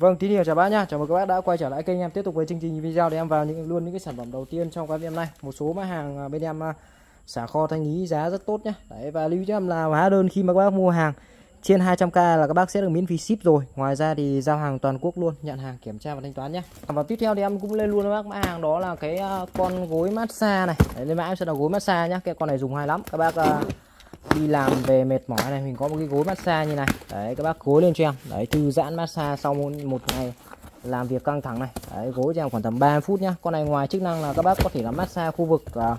Vâng, tín hiệu chào bác nhá. Chào mừng các bác đã quay trở lại kênh em tiếp tục với chương trình video để em vào những luôn những cái sản phẩm đầu tiên trong cái video này. Một số mã hàng à, bên em à, xả kho thanh lý giá rất tốt nhá. Đấy và lưu cho em là hóa đơn khi mà các bác mua hàng trên 200k là các bác sẽ được miễn phí ship rồi. Ngoài ra thì giao hàng toàn quốc luôn, nhận hàng kiểm tra và thanh toán nhé. À, và tiếp theo thì em cũng lên luôn các bác mã hàng đó là cái con gối massage này. Đấy, lên mã em sẽ là gối massage nhá. Cái con này dùng hay lắm. Các bác đi làm về mệt mỏi này mình có một cái gối massage như này. Đấy các bác gối lên cho em. Đấy thư giãn massage sau một, một ngày làm việc căng thẳng này. Đấy gối cho em khoảng tầm 3 phút nhá. Con này ngoài chức năng là các bác có thể là massage khu vực uh,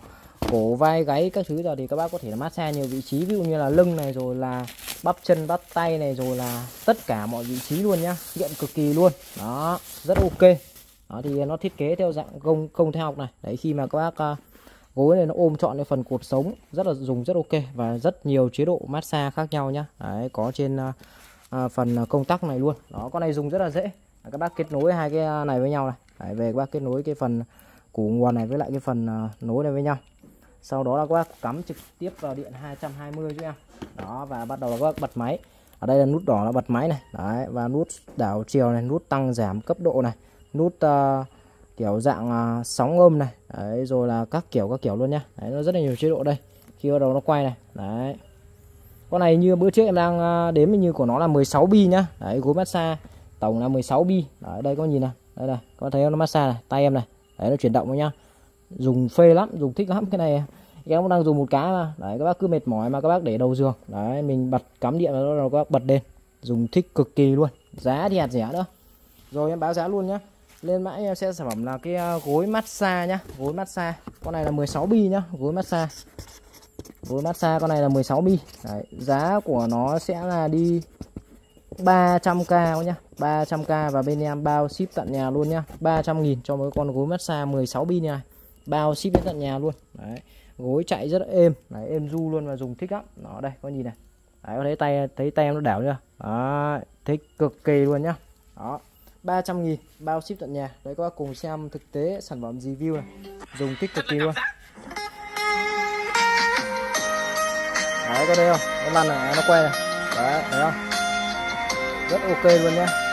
cổ vai gáy các thứ giờ thì các bác có thể là massage nhiều vị trí ví dụ như là lưng này rồi là bắp chân bắp tay này rồi là tất cả mọi vị trí luôn nhá. Tiện cực kỳ luôn. Đó rất ok. Đó thì nó thiết kế theo dạng công công theo học này. Đấy khi mà các bác uh, gối này nó ôm trọn cái phần cột sống. Rất là dùng rất ok và rất nhiều chế độ massage khác nhau nhá. Đấy, có trên à, à phần à, công tắc này luôn. Đó con này dùng rất là dễ. Các bác kết nối hai cái à, này với nhau này. Đấy, về các bác kết nối cái phần củ nguồn này với lại cái phần à, nối này với nhau. Sau đó là các bác cắm trực tiếp vào điện 220 cho em. Đó và bắt đầu là các bác bật máy. Ở đây là nút đỏ là bật máy này. Đấy và nút đảo chiều này nút tăng giảm cấp độ này. Nút uh, kiểu dạng uh, sóng ôm này. Đấy rồi là các kiểu các kiểu luôn nhá. Đấy nó rất là nhiều chế độ đây. Khi bắt đầu nó quay này. Đấy. Con này như bữa trước em đang uh, đếm như của nó là 16 bi nhá. Đấy gối massage tổng là 16 bi. Ở đây có nhìn này. Đây này có thấy nó massage này tay em này. Đấy nó chuyển động rồi nhá. Dùng phê lắm dùng thích lắm cái này. Em cũng đang dùng một cái mà. Đấy các bác cứ mệt mỏi mà các bác để đầu giường. Đấy mình bật cắm điện vào đó các bác bật lên. Dùng thích cực kỳ luôn. Giá thì hạt rẻ nữa. Rồi em báo giá luôn nhá lên mãi em sẽ sản phẩm là cái ờ, gối massage nhá. Gối massage. Con này là 16 bi nhá. Gối massage. Gối massage con này là 16 bi. Đấy, giá của nó sẽ là đi 300k nhá. 300k và bên em bao ship tận nhà luôn nhá. 300.000 cho mỗi con gối massage 16 bi này bao ship đến tận nhà luôn. Đấy, gối chạy rất êm. Đấy, êm du luôn và dùng thích lắm. Nó đây có nhìn này. Đấy, có thấy tay thấy tay em nó đảo chưa? Đấy, thích cực kỳ luôn nhá. Đó. 300 nghìn, bao ship tận nhà. Đấy, các bác cùng xem thực tế sản phẩm review này. Dùng thích cực kỳ luôn. Đấy, có đây không? Nó lăn này, nó quay này. Đấy, thấy không? Rất ok luôn nhá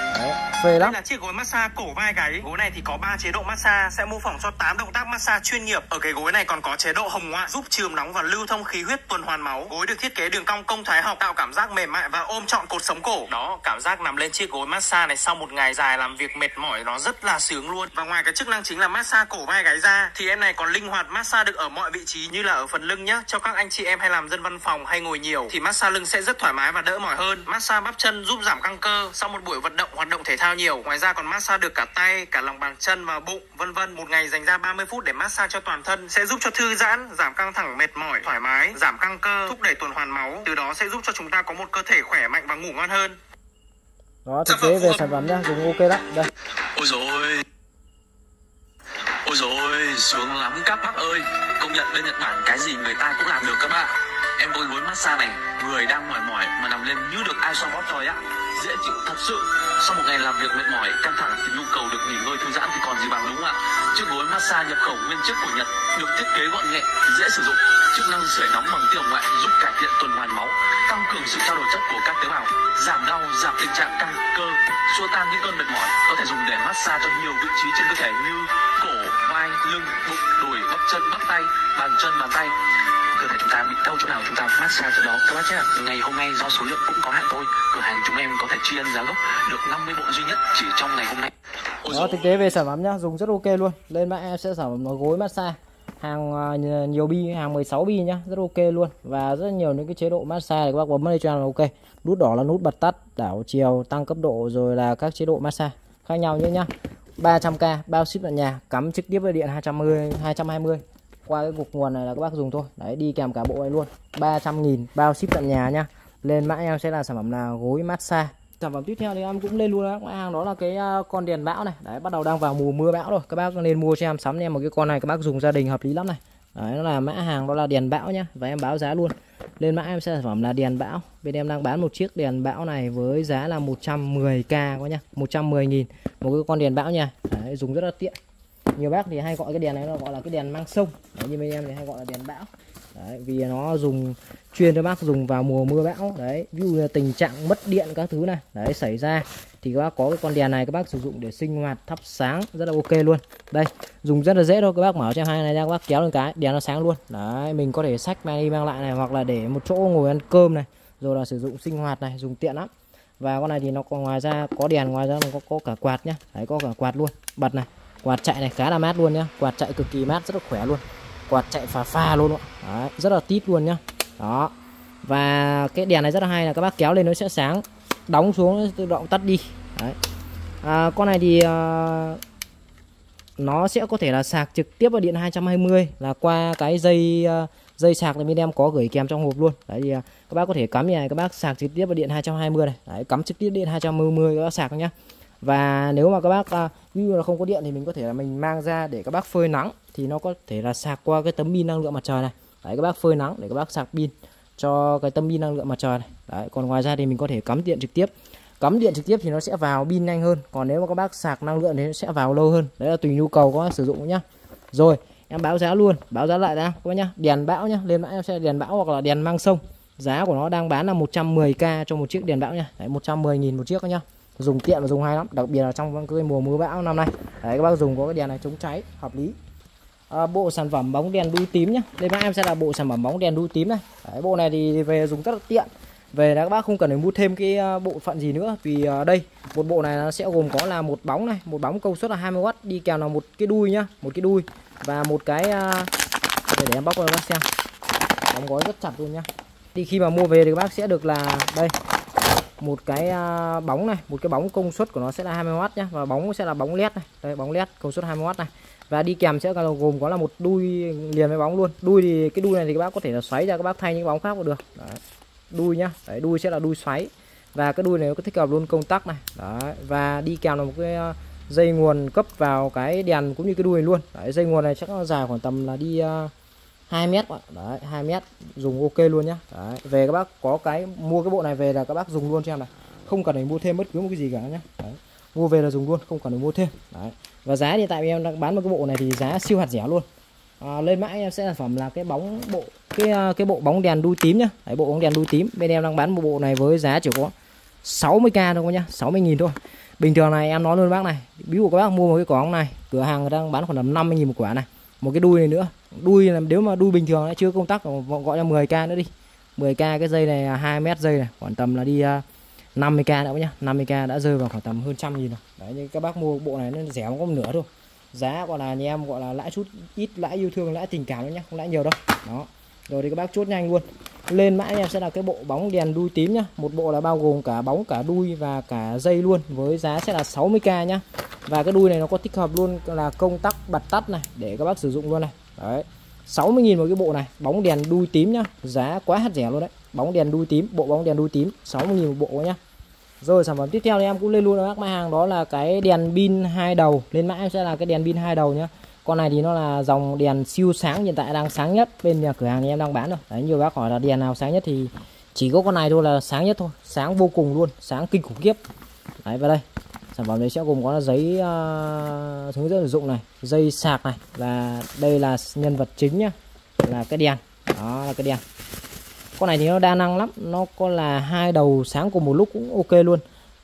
phê lắm Đây là chiếc gối massage cổ vai gáy. Gối này thì có 3 chế độ massage sẽ mô phỏng cho 8 động tác massage chuyên nghiệp. Ở cái gối này còn có chế độ hồng ngoại giúp chườm nóng và lưu thông khí huyết tuần hoàn máu. Gối được thiết kế đường cong công thái học tạo cảm giác mềm mại và ôm trọn cột sống cổ. Đó, cảm giác nằm lên chiếc gối massage này sau một ngày dài làm việc mệt mỏi nó rất là sướng luôn. Và ngoài cái chức năng chính là massage cổ vai gáy ra thì em này còn linh hoạt massage được ở mọi vị trí như là ở phần lưng nhá. Cho các anh chị em hay làm dân văn phòng hay ngồi nhiều thì massage lưng sẽ rất thoải mái và đỡ mỏi hơn. Massage bắp chân giúp giảm căng cơ sau một buổi vận động hoạt động thể thao nhiều. Ngoài ra còn massage được cả tay, cả lòng bàn chân và bụng, vân vân. Một ngày dành ra 30 phút để massage cho toàn thân sẽ giúp cho thư giãn, giảm căng thẳng, mệt mỏi, thoải mái, giảm căng cơ, thúc đẩy tuần hoàn máu. Từ đó sẽ giúp cho chúng ta có một cơ thể khỏe mạnh và ngủ ngon hơn. đó thực tế về sản phẩm nhá dùng ok lắm đây Ôi dồi ôi ôi, sướng lắm các bác ơi Công nhận bên Nhật Bản cái gì người ta cũng làm được các bạn Em cái gối massage này Người đang mỏi mỏi mà nằm lên như được ai xoa bóp rồi á Dễ chịu thật sự sau một ngày làm việc mệt mỏi, căng thẳng thì nhu cầu được nghỉ ngơi thư giãn thì còn gì bằng đúng không ạ? Chiếc gối massage nhập khẩu nguyên chiếc của Nhật Được thiết kế gọn nhẹ, dễ sử dụng. Chức năng sưởi nóng bằng tiểu ngoại giúp cải thiện tuần hoàn máu Tăng cường sự trao đổi chất của các tế bào Giảm đau, giảm tình trạng căng cơ Xua tan những cơn mệt mỏi. Có thể dùng để massage cho nhiều vị trí trên cơ thể như cổ, vai, lưng, bụng, đùi, bắp chân, bắp tay, bàn chân, bàn tay cơ thể chúng ta bị đau chỗ nào chúng ta massage chỗ đó. Các bác nhé ngày hôm nay do số lượng cũng có hạn thôi. Cửa hàng chúng em có thể tri ân giá gốc được 50 bộ duy nhất chỉ trong ngày hôm nay. Đó thực tế về sản phẩm nhá dùng rất ok luôn. Lên mã em sẽ sản phẩm nó gối massage. Hàng à, nhiều bi hàng 16 bi nhá rất ok luôn. Và rất nhiều những cái chế độ massage các bác bấm đây cho là ok. Nút đỏ là nút bật tắt đảo chiều tăng cấp độ rồi là các chế độ massage khác nhau như nhá. 300k bao ship tận nhà cắm trực tiếp vào điện 210 220 qua cái cục nguồn này là các bác dùng thôi. Đấy đi kèm cả bộ này luôn. 300 nghìn bao ship tận nhà nhá. Lên mã em sẽ là sản phẩm là gối massage. Sản phẩm tiếp theo thì em cũng lên luôn các hàng đó là cái à, con đèn bão này. Đấy bắt đầu đang vào mùa mưa bão rồi. Các bác nên mua cho em sắm em một cái con này các bác dùng gia đình hợp lý lắm này. Đấy nó là mã hàng đó là đèn bão nhá. Và em báo giá luôn. Lên mã em sẽ sản phẩm là đèn bão. Bên em đang bán một chiếc đèn bão này với giá là 110k quá nhá. 110 nghìn. Một cái con đèn bão nha. Đấy, dùng rất là tiện nhiều bác thì hay gọi cái đèn này nó gọi là cái đèn mang sông. Đấy, như bên em thì hay gọi là đèn bão. Đấy, vì nó dùng chuyên cho bác dùng vào mùa mưa bão. Đấy ví dụ như tình trạng mất điện các thứ này đấy xảy ra thì các bác có cái con đèn này các bác sử dụng để sinh hoạt thắp sáng rất là ok luôn. Đây dùng rất là dễ thôi các bác mở cho hai này ra các bác kéo lên cái đèn nó sáng luôn. Đấy mình có thể sách mang đi mang lại này hoặc là để một chỗ ngồi ăn cơm này rồi là sử dụng sinh hoạt này dùng tiện lắm. Và con này thì nó còn ngoài ra có đèn ngoài ra nó có, có cả quạt nhá. Đấy có cả quạt luôn bật này quạt chạy này khá là mát luôn nhá. Quạt chạy cực kỳ mát rất là khỏe luôn. Quạt chạy phà pha luôn đấy, rất là tít luôn nhá. Đó. Và cái đèn này rất là hay là các bác kéo lên nó sẽ sáng đóng xuống nó tự động tắt đi. Đấy. À, con này thì à, nó sẽ có thể là sạc trực tiếp vào điện 220 là qua cái dây à, dây sạc là bên em có gửi kèm trong hộp luôn. Đấy thì à, các bác có thể cắm như này các bác sạc trực tiếp vào điện 220 này. Đấy, cắm trực tiếp điện 220 các bác sạc nhá và nếu mà các bác à, ví dụ là không có điện thì mình có thể là mình mang ra để các bác phơi nắng thì nó có thể là sạc qua cái tấm pin năng lượng mặt trời này. Đấy, các bác phơi nắng để các bác sạc pin cho cái tấm pin năng lượng mặt trời này. Đấy, còn ngoài ra thì mình có thể cắm điện trực tiếp. Cắm điện trực tiếp thì nó sẽ vào pin nhanh hơn, còn nếu mà các bác sạc năng lượng thì nó sẽ vào lâu hơn. Đấy là tùy nhu cầu có sử dụng nhá. Rồi, em báo giá luôn, báo giá lại đã, các bác nhá. Đèn bão nhá, lên mã em sẽ đèn bão hoặc là đèn mang sông. Giá của nó đang bán là 110k cho một chiếc đèn bão nha đấy 110.000 một chiếc nhá dùng tiện và dùng hay lắm đặc biệt là trong cái mùa mưa bão năm nay. Đấy các bác dùng có cái đèn này chống cháy hợp lý. À, bộ sản phẩm bóng đèn đuôi tím nhá. Đây các em sẽ là bộ sản phẩm bóng đèn đuôi tím này. Đấy, bộ này thì về dùng rất là tiện. Về là các bác không cần phải mua thêm cái à, bộ phận gì nữa vì à, đây một bộ này nó sẽ gồm có là một bóng này một bóng công suất là 20W đi kèm là một cái đuôi nhá một cái đuôi và một cái à, để, để em bóc cho các bác xem. Đóng gói rất chặt luôn nhá. Thì khi mà mua về thì các bác sẽ được là đây một cái à, bóng này một cái bóng công suất của nó sẽ là 20W nhé, và bóng sẽ là bóng led này. Đây bóng led công suất 20W này. Và đi kèm sẽ gồm có là một đuôi liền với bóng luôn. Đuôi thì cái đuôi này thì các bác có thể là xoáy ra các bác thay những bóng khác cũng được. Đấy. đuôi nhá. Đấy, đuôi sẽ là đuôi xoáy. Và cái đuôi này có thích hợp luôn công tắc này. Đấy. và đi kèm là một cái à, dây nguồn cấp vào cái đèn cũng như cái đuôi luôn. Đấy, dây nguồn này chắc nó dài khoảng tầm là đi uh, 2 mét đấy 2 mét. Dùng ok luôn nhá. Đấy. về các bác có cái mua cái bộ này về là các bác dùng luôn cho em này. Không cần phải mua thêm bất cứ một cái gì cả nhá. Đấy. mua về là dùng luôn không cần phải mua thêm. Đấy và giá thì tại vì em đang bán một cái bộ này thì giá siêu hạt rẻ luôn. À, lên mãi em sẽ sản phẩm là cái bóng bộ cái à, cái bộ bóng đèn đuôi tím nhá. Đấy, bộ bóng đèn đuôi tím. Bên em đang bán một bộ này với giá chỉ có 60k thôi nhá 60.000 thôi. Bình thường này em nói luôn bác này ví dụ các bác mua một cái quả bóng này cửa hàng người đang bán khoảng tầm 50.000 một quả này một cái đuôi này nữa. Đuôi là nếu mà đuôi bình thường lại chưa công tắc, gọi là 10k nữa đi. 10k cái dây này 2 mét dây này, khoảng tầm là đi à, 50k nữa nhá. 50k đã rơi vào khoảng tầm hơn trăm nghìn rồi. Đấy như các bác mua bộ này nó rẻ có một nửa thôi. Giá, gọi là nhà em, gọi là lãi chút ít, lãi yêu thương, lãi tình cảm đấy nhá, không lãi nhiều đâu. Đó rồi thì các bác chốt nhanh luôn. Lên mã em sẽ là cái bộ bóng đèn đuôi tím nhá. Một bộ là bao gồm cả bóng, cả đuôi và cả dây luôn. Với giá sẽ là 60k nhá. Và cái đuôi này nó có tích hợp luôn là công tắc bật tắt này, để các bác sử dụng luôn này. Đấy. 60.000 một cái bộ này, bóng đèn đuôi tím nhá. Giá quá hạt rẻ luôn đấy. Bóng đèn đuôi tím, bộ bóng đèn đuôi tím 60.000 một bộ nhá. Rồi, sản phẩm tiếp theo thì em cũng lên luôn các mã hàng đó là cái đèn pin hai đầu. Lên mã em sẽ là cái đèn pin hai đầu nhá con này thì nó là dòng đèn siêu sáng hiện tại đang sáng nhất. Bên nhà cửa hàng thì em đang bán rồi. Đấy nhiều bác hỏi là đèn nào sáng nhất thì chỉ có con này thôi là sáng nhất thôi. Sáng vô cùng luôn sáng kinh khủng khiếp. Đấy vào đây. Sản phẩm này sẽ gồm có là giấy uh, hướng dẫn sử dụng này dây sạc này và đây là nhân vật chính nhá là cái đèn. Đó là cái đèn. Con này thì nó đa năng lắm nó có là hai đầu sáng cùng một lúc cũng ok luôn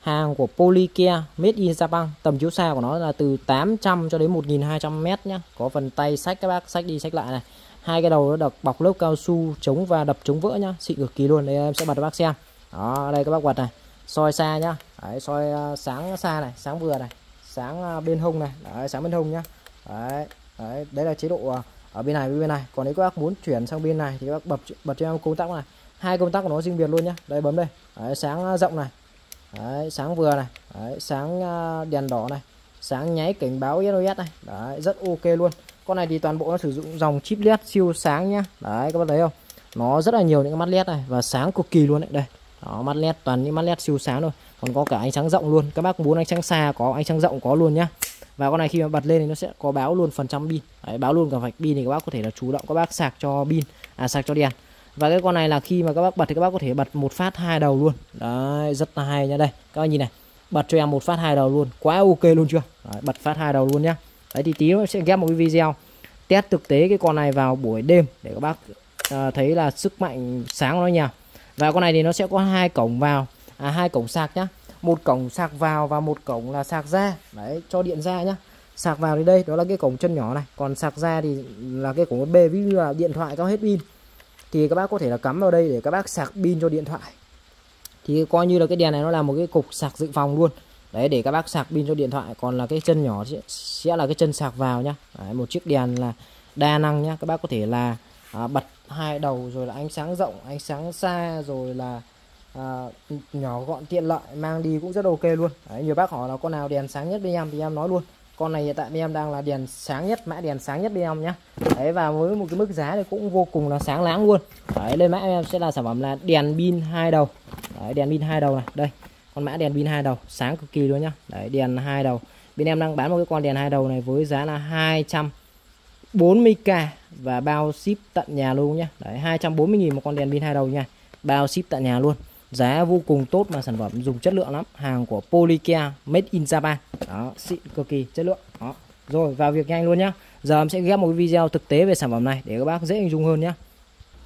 hàng của Polycare Made in Japan. Tầm chiếu xa của nó là từ 800 cho đến 1200 mét nhá. Có phần tay sách các bác sách đi sách lại này. Hai cái đầu nó được bọc lớp cao su chống và đập chống vỡ nhá. Xịn cực kỳ luôn đây em sẽ bật cho bác xem. Đó đây các bác quạt này. Soi xa nhá. Đấy, soi uh, sáng xa này sáng vừa này. Sáng uh, bên hông này. Đấy, sáng bên hông nhá. Đấy, đấy đấy là chế độ uh, ở bên này bên này. Còn nếu các bác muốn chuyển sang bên này thì các bác bật bật cho em công tắc này. Hai công tắc của nó riêng biệt luôn nhá. Đây bấm đây. Đấy, sáng rộng này đấy, sáng vừa này. Đấy, sáng à, đèn đỏ này. Sáng nháy cảnh báo SOS này. Đấy, rất ok luôn. Con này thì toàn bộ nó sử dụng dòng chip led siêu sáng nhá. Đấy các bác thấy không? Nó rất là nhiều những cái mắt led này và sáng cực kỳ luôn đấy đây. Đó mắt led toàn những mắt led siêu sáng thôi. Còn có cả ánh sáng rộng luôn. Các bác muốn ánh sáng xa có ánh sáng rộng có luôn nhá. Và con này khi mà bật lên thì nó sẽ có báo luôn phần trăm pin. Báo luôn cả vạch pin thì các bác có thể là chủ động các bác sạc cho pin à sạc cho đèn và cái con này là khi mà các bác bật thì các bác có thể bật một phát hai đầu luôn. Đấy rất là hay nha đây. Các bác nhìn này bật cho em một phát hai đầu luôn. Quá ok luôn chưa? Đấy, bật phát hai đầu luôn nhá. Đấy thì tí nữa sẽ ghép một cái video test thực tế cái con này vào buổi đêm để các bác uh, thấy là sức mạnh sáng nó nha và con này thì nó sẽ có hai cổng vào. À hai cổng sạc nhá. Một cổng sạc vào và một cổng là sạc ra. Đấy cho điện ra nhá. Sạc vào đến đây đó là cái cổng chân nhỏ này. Còn sạc ra thì là cái cổng usb ví dụ là điện thoại có hết pin thì các bác có thể là cắm vào đây để các bác sạc pin cho điện thoại. Thì coi như là cái đèn này nó là một cái cục sạc dự phòng luôn. Đấy để các bác sạc pin cho điện thoại. Còn là cái chân nhỏ sẽ là cái chân sạc vào nhá. Đấy, một chiếc đèn là đa năng nhá. Các bác có thể là à, bật hai đầu rồi là ánh sáng rộng ánh sáng xa rồi là à, nhỏ gọn tiện lợi mang đi cũng rất ok luôn. Đấy, nhiều bác hỏi là con nào đèn sáng nhất bên em thì em nói luôn con này hiện tại bên em đang là đèn sáng nhất mã đèn sáng nhất bên em nhé đấy và với một cái mức giá thì cũng vô cùng là sáng láng luôn. Đấy lên mã em sẽ là sản phẩm là đèn pin hai đầu. Đấy, đèn pin hai đầu này đây. Con mã đèn pin hai đầu sáng cực kỳ luôn nhá. Đấy đèn hai đầu. Bên em đang bán một cái con đèn hai đầu này với giá là 240k và bao ship tận nhà luôn nhá. Đấy 240.000 một con đèn pin hai đầu nha. Bao ship tận nhà luôn giá vô cùng tốt mà sản phẩm dùng chất lượng lắm. Hàng của Polycare made in Japan. Đó xịn cực kỳ chất lượng. Đó. Rồi vào việc nhanh luôn nhá. Giờ em sẽ ghép một video thực tế về sản phẩm này để các bác dễ hình dung hơn nhá.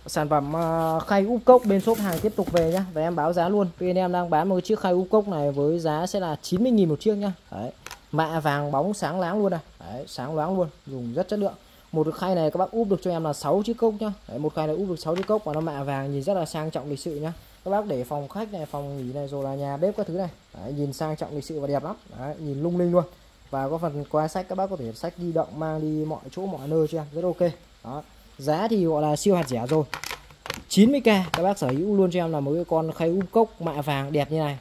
Sản phẩm à, khay úp cốc bên shop hàng tiếp tục về nhá. Và em báo giá luôn. Bên em đang bán một chiếc khay úp cốc này với giá sẽ là 90.000 một chiếc nhá. Đấy. Mạ vàng bóng sáng láng luôn này. Đấy sáng loáng luôn. Dùng rất chất lượng. Một cái khay này các bác úp được cho em là 6 chiếc cốc nhá. Đấy, một khay này úp được 6 chiếc cốc và nó mạ vàng nhìn rất là sang trọng lịch sự nhá các bác để phòng khách này phòng nghỉ này rồi là nhà bếp các thứ này. Đấy, nhìn sang trọng lịch sự và đẹp lắm. Đấy, nhìn lung linh luôn. Và có phần qua sách các bác có thể sách di động mang đi mọi chỗ mọi nơi cho em rất ok. Đó. Giá thì gọi là siêu hạt rẻ rồi. 90k các bác sở hữu luôn cho em là một cái con khay úp cốc mạ vàng đẹp như này.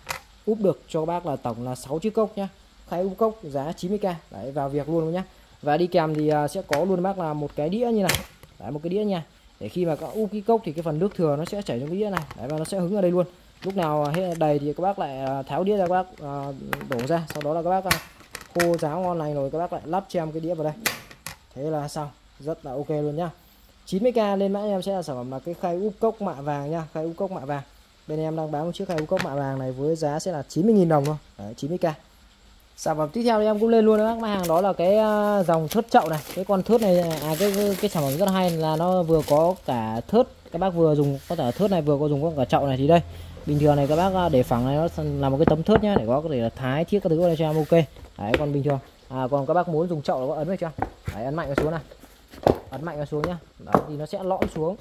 Úp được cho các bác là tổng là 6 chiếc cốc nhá. Khay úp cốc giá 90k đấy vào việc luôn nhá. Và đi kèm thì à, sẽ có luôn bác là một cái đĩa như này. Đấy, một cái đĩa nha để khi mà các úp cái cốc thì cái phần nước thừa nó sẽ chảy trong cái đĩa này. Đấy, và nó sẽ hứng ở đây luôn. Lúc nào hết đầy thì các bác lại à, tháo đĩa ra các bác à, đổ ra. Sau đó là các bác à, khô ráo ngon lành rồi các bác lại lắp cho em cái đĩa vào đây. Thế là xong. Rất là ok luôn nhá. 90k lên mã em sẽ là sản phẩm là cái khay úp cốc mạ vàng nha khay úp cốc mạ vàng. Bên em đang bán một chiếc khay úp cốc mạ vàng này với giá sẽ là 90.000 đồng thôi. Đấy, 90k sản phẩm tiếp theo thì em cũng lên luôn các hàng đó là cái à, dòng thớt chậu này. Cái con thớt này à cái, cái cái sản phẩm rất hay là nó vừa có cả thớt. Các bác vừa dùng có cả thớt này vừa có dùng có cả chậu này. Thì đây bình thường này các bác à, để phẳng này nó là một cái tấm thớt nhá để có thể là thái thiết các thứ này cho em. Ok. Đấy còn bình thường. À còn các bác muốn dùng chậu là có ấn vào cho đấy ấn mạnh vào xuống này ấn mạnh vào xuống nhá. Đấy thì nó sẽ lõm xuống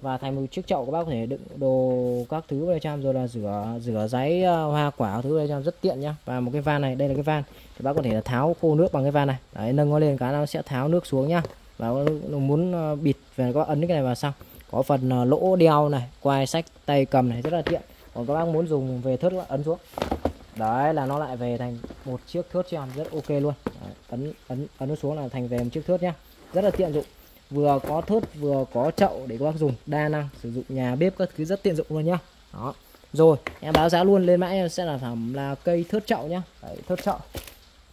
và thành một chiếc chậu các bác có thể đựng đồ các thứ vào đây cho rồi là rửa rửa giấy uh, hoa quả thứ đây cho rất tiện nhá. Và một cái van này đây là cái van. Thì bác có thể là tháo khô nước bằng cái van này. Đấy nâng nó lên cái nó sẽ tháo nước xuống nhá. Và muốn uh, bịt về các bác ấn cái này vào xong. Có phần uh, lỗ đeo này quai sách tay cầm này rất là tiện. Còn các bác muốn dùng về thớt ấn xuống. Đấy là nó lại về thành một chiếc thớt cho em. Rất ok luôn. Đấy, ấn ấn ấn nó xuống là thành về một chiếc thớt nhá. Rất là tiện dụng vừa có thớt vừa có chậu để các bác dùng. Đa năng sử dụng nhà bếp các thứ rất tiện dụng luôn nhá. Đó. Rồi em báo giá luôn lên mã em sẽ là phẩm là cây thớt chậu nhá. Đấy, thớt chậu.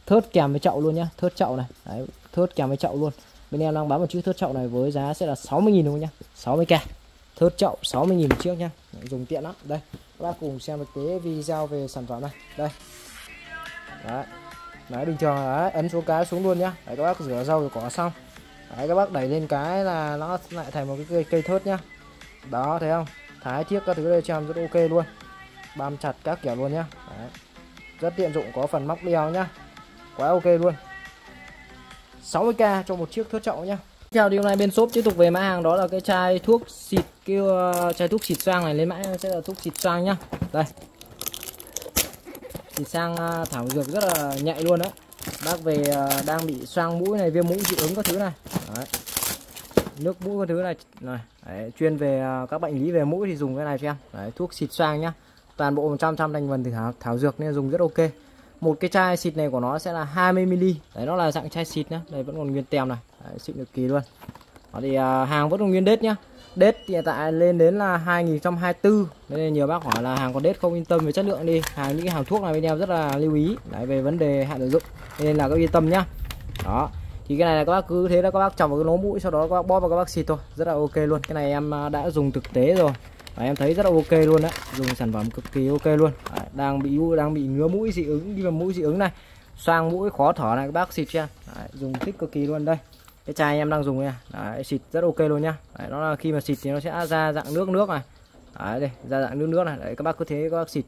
Thớt kèm với chậu luôn nhá thớt chậu này. Đấy, thớt kèm với chậu luôn. Bên em đang bán một chiếc thớt chậu này với giá sẽ là 60.000 đúng không nhá. 60k thớt chậu 60.000 một chiếc nhá. Dùng tiện lắm. Đây các bác cùng xem một cái video về sản phẩm này. Đây. Đấy. Đấy bình thường. Đấy ấn số cái xuống luôn nhá. Đấy các bác rửa rau rồi cỏ xong đấy các bác đẩy lên cái là nó lại thành một cái cây, cây thớt nhá. Đó thấy không? Thái thiết các thứ đây cho em rất ok luôn. Bám chặt các kiểu luôn nhá. Đấy. rất tiện dụng có phần móc đeo nhá. Quá ok luôn. 60k cho một chiếc thớt chậu nhá. Theo điều này bên shop tiếp tục về mã hàng. Đó là cái chai thuốc xịt kêu uh, chai thuốc xịt xoang này. Lên mã sẽ là thuốc xịt xoang nhá. Đây. Xịt sang uh, thảo dược rất là nhạy luôn đấy bác về à, đang bị xoang mũi này viêm mũi dị ứng các thứ này. Đấy. nước mũi các thứ này. Này đấy, chuyên về à, các bệnh lý về mũi thì dùng cái này cho em. Đấy, thuốc xịt xoang nhá. Toàn bộ 100 trăm thành phần từ thảo, thảo dược nên dùng rất ok. Một cái chai xịt này của nó sẽ là 20 ml đấy nó là dạng chai xịt nhá. Đây vẫn còn nguyên tem này. Đấy, xịn được kỳ luôn. Đó thì à, hàng vẫn còn nguyên đết nhá đết hiện tại lên đến là 2024 nên nhiều bác hỏi là hàng có đết không yên tâm về chất lượng đi. Hàng những cái hàng thuốc này bên em rất là lưu ý. Đấy về vấn đề hạn sử dụng. Nên là các yên tâm nhá. Đó. Thì cái này là các bác cứ thế là các bác chọc vào cái lỗ mũi sau đó các bác bóp vào các bác xịt thôi. Rất là ok luôn. Cái này em à, đã dùng thực tế rồi. Và em thấy rất là ok luôn đấy dùng sản phẩm cực kỳ ok luôn. Đấy, đang bị đang bị ngứa mũi dị ứng. Đi vào mũi dị ứng này. Xoang mũi khó thở này các bác xịt cho đấy, dùng thích cực kỳ luôn đây cái chai em đang dùng nha đấy, xịt rất ok luôn nhá. Đấy, nó là khi mà xịt thì nó sẽ ra dạng nước nước này. Đấy đây ra dạng nước nước này. Đấy các bác cứ thế các bác xịt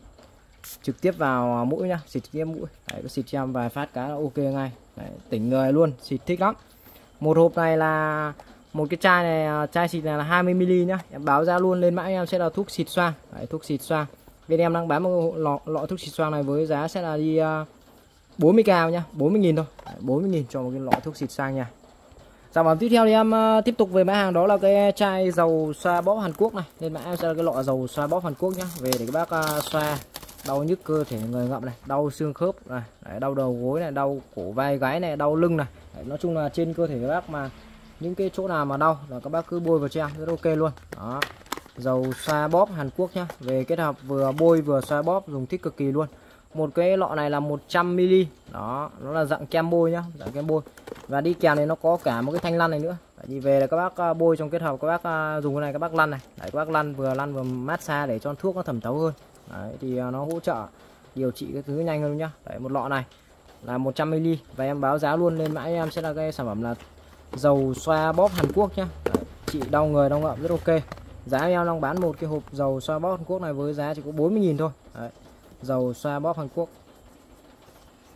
trực tiếp vào mũi nhá xịt trực tiếp mũi. Đấy, có xịt cho em vài phát cá là ok ngay. Đấy, tỉnh người luôn xịt thích lắm. Một hộp này là một cái chai này à, chai xịt này là 20 ml nhá. Em báo ra luôn lên mã em sẽ là thuốc xịt xoang. Đấy, thuốc xịt xoang. Bên em đang bán một lọ, lọ thuốc xịt xoang này với giá sẽ là đi à, uh, 40k nhá 40.000 thôi. 40.000 cho một cái lọ thuốc xịt xoang nha sản phẩm tiếp theo thì em uh, tiếp tục về mã hàng đó là cái chai dầu xoa bóp Hàn Quốc này. Nên mã em sẽ là cái lọ dầu xoa bóp Hàn Quốc nhá. Về để các bác uh, xoa đau nhức cơ thể người ngậm này đau xương khớp này đấy, đau đầu gối này đau cổ vai gáy này đau lưng này. Đấy, nói chung là trên cơ thể các bác mà những cái chỗ nào mà đau là các bác cứ bôi vào cho em rất ok luôn. Đó dầu xoa bóp Hàn Quốc nhá. Về kết hợp vừa bôi vừa xoa bóp dùng thích cực kỳ luôn một cái lọ này là 100 ml. Đó nó là dạng kem bôi nhá dạng kem bôi. Và đi kèm này nó có cả một cái thanh lăn này nữa. Đấy, thì về là các bác à, bôi trong kết hợp các bác à, dùng cái này các bác lăn này. Đấy, các bác lăn vừa lăn vừa massage để cho thuốc nó thẩm thấu hơn. Đấy, thì à, nó hỗ trợ điều trị cái thứ nhanh hơn nhá. Đấy, một lọ này là 100 ml. Và em báo giá luôn lên mãi em sẽ là cái sản phẩm là dầu xoa bóp Hàn Quốc nhá. Đấy, chị đau người đau ngậm rất ok. Giá em đang bán một cái hộp dầu xoa bóp Hàn Quốc này với giá chỉ có 40.000 thôi. Đấy, dầu xoa bóp Hàn Quốc.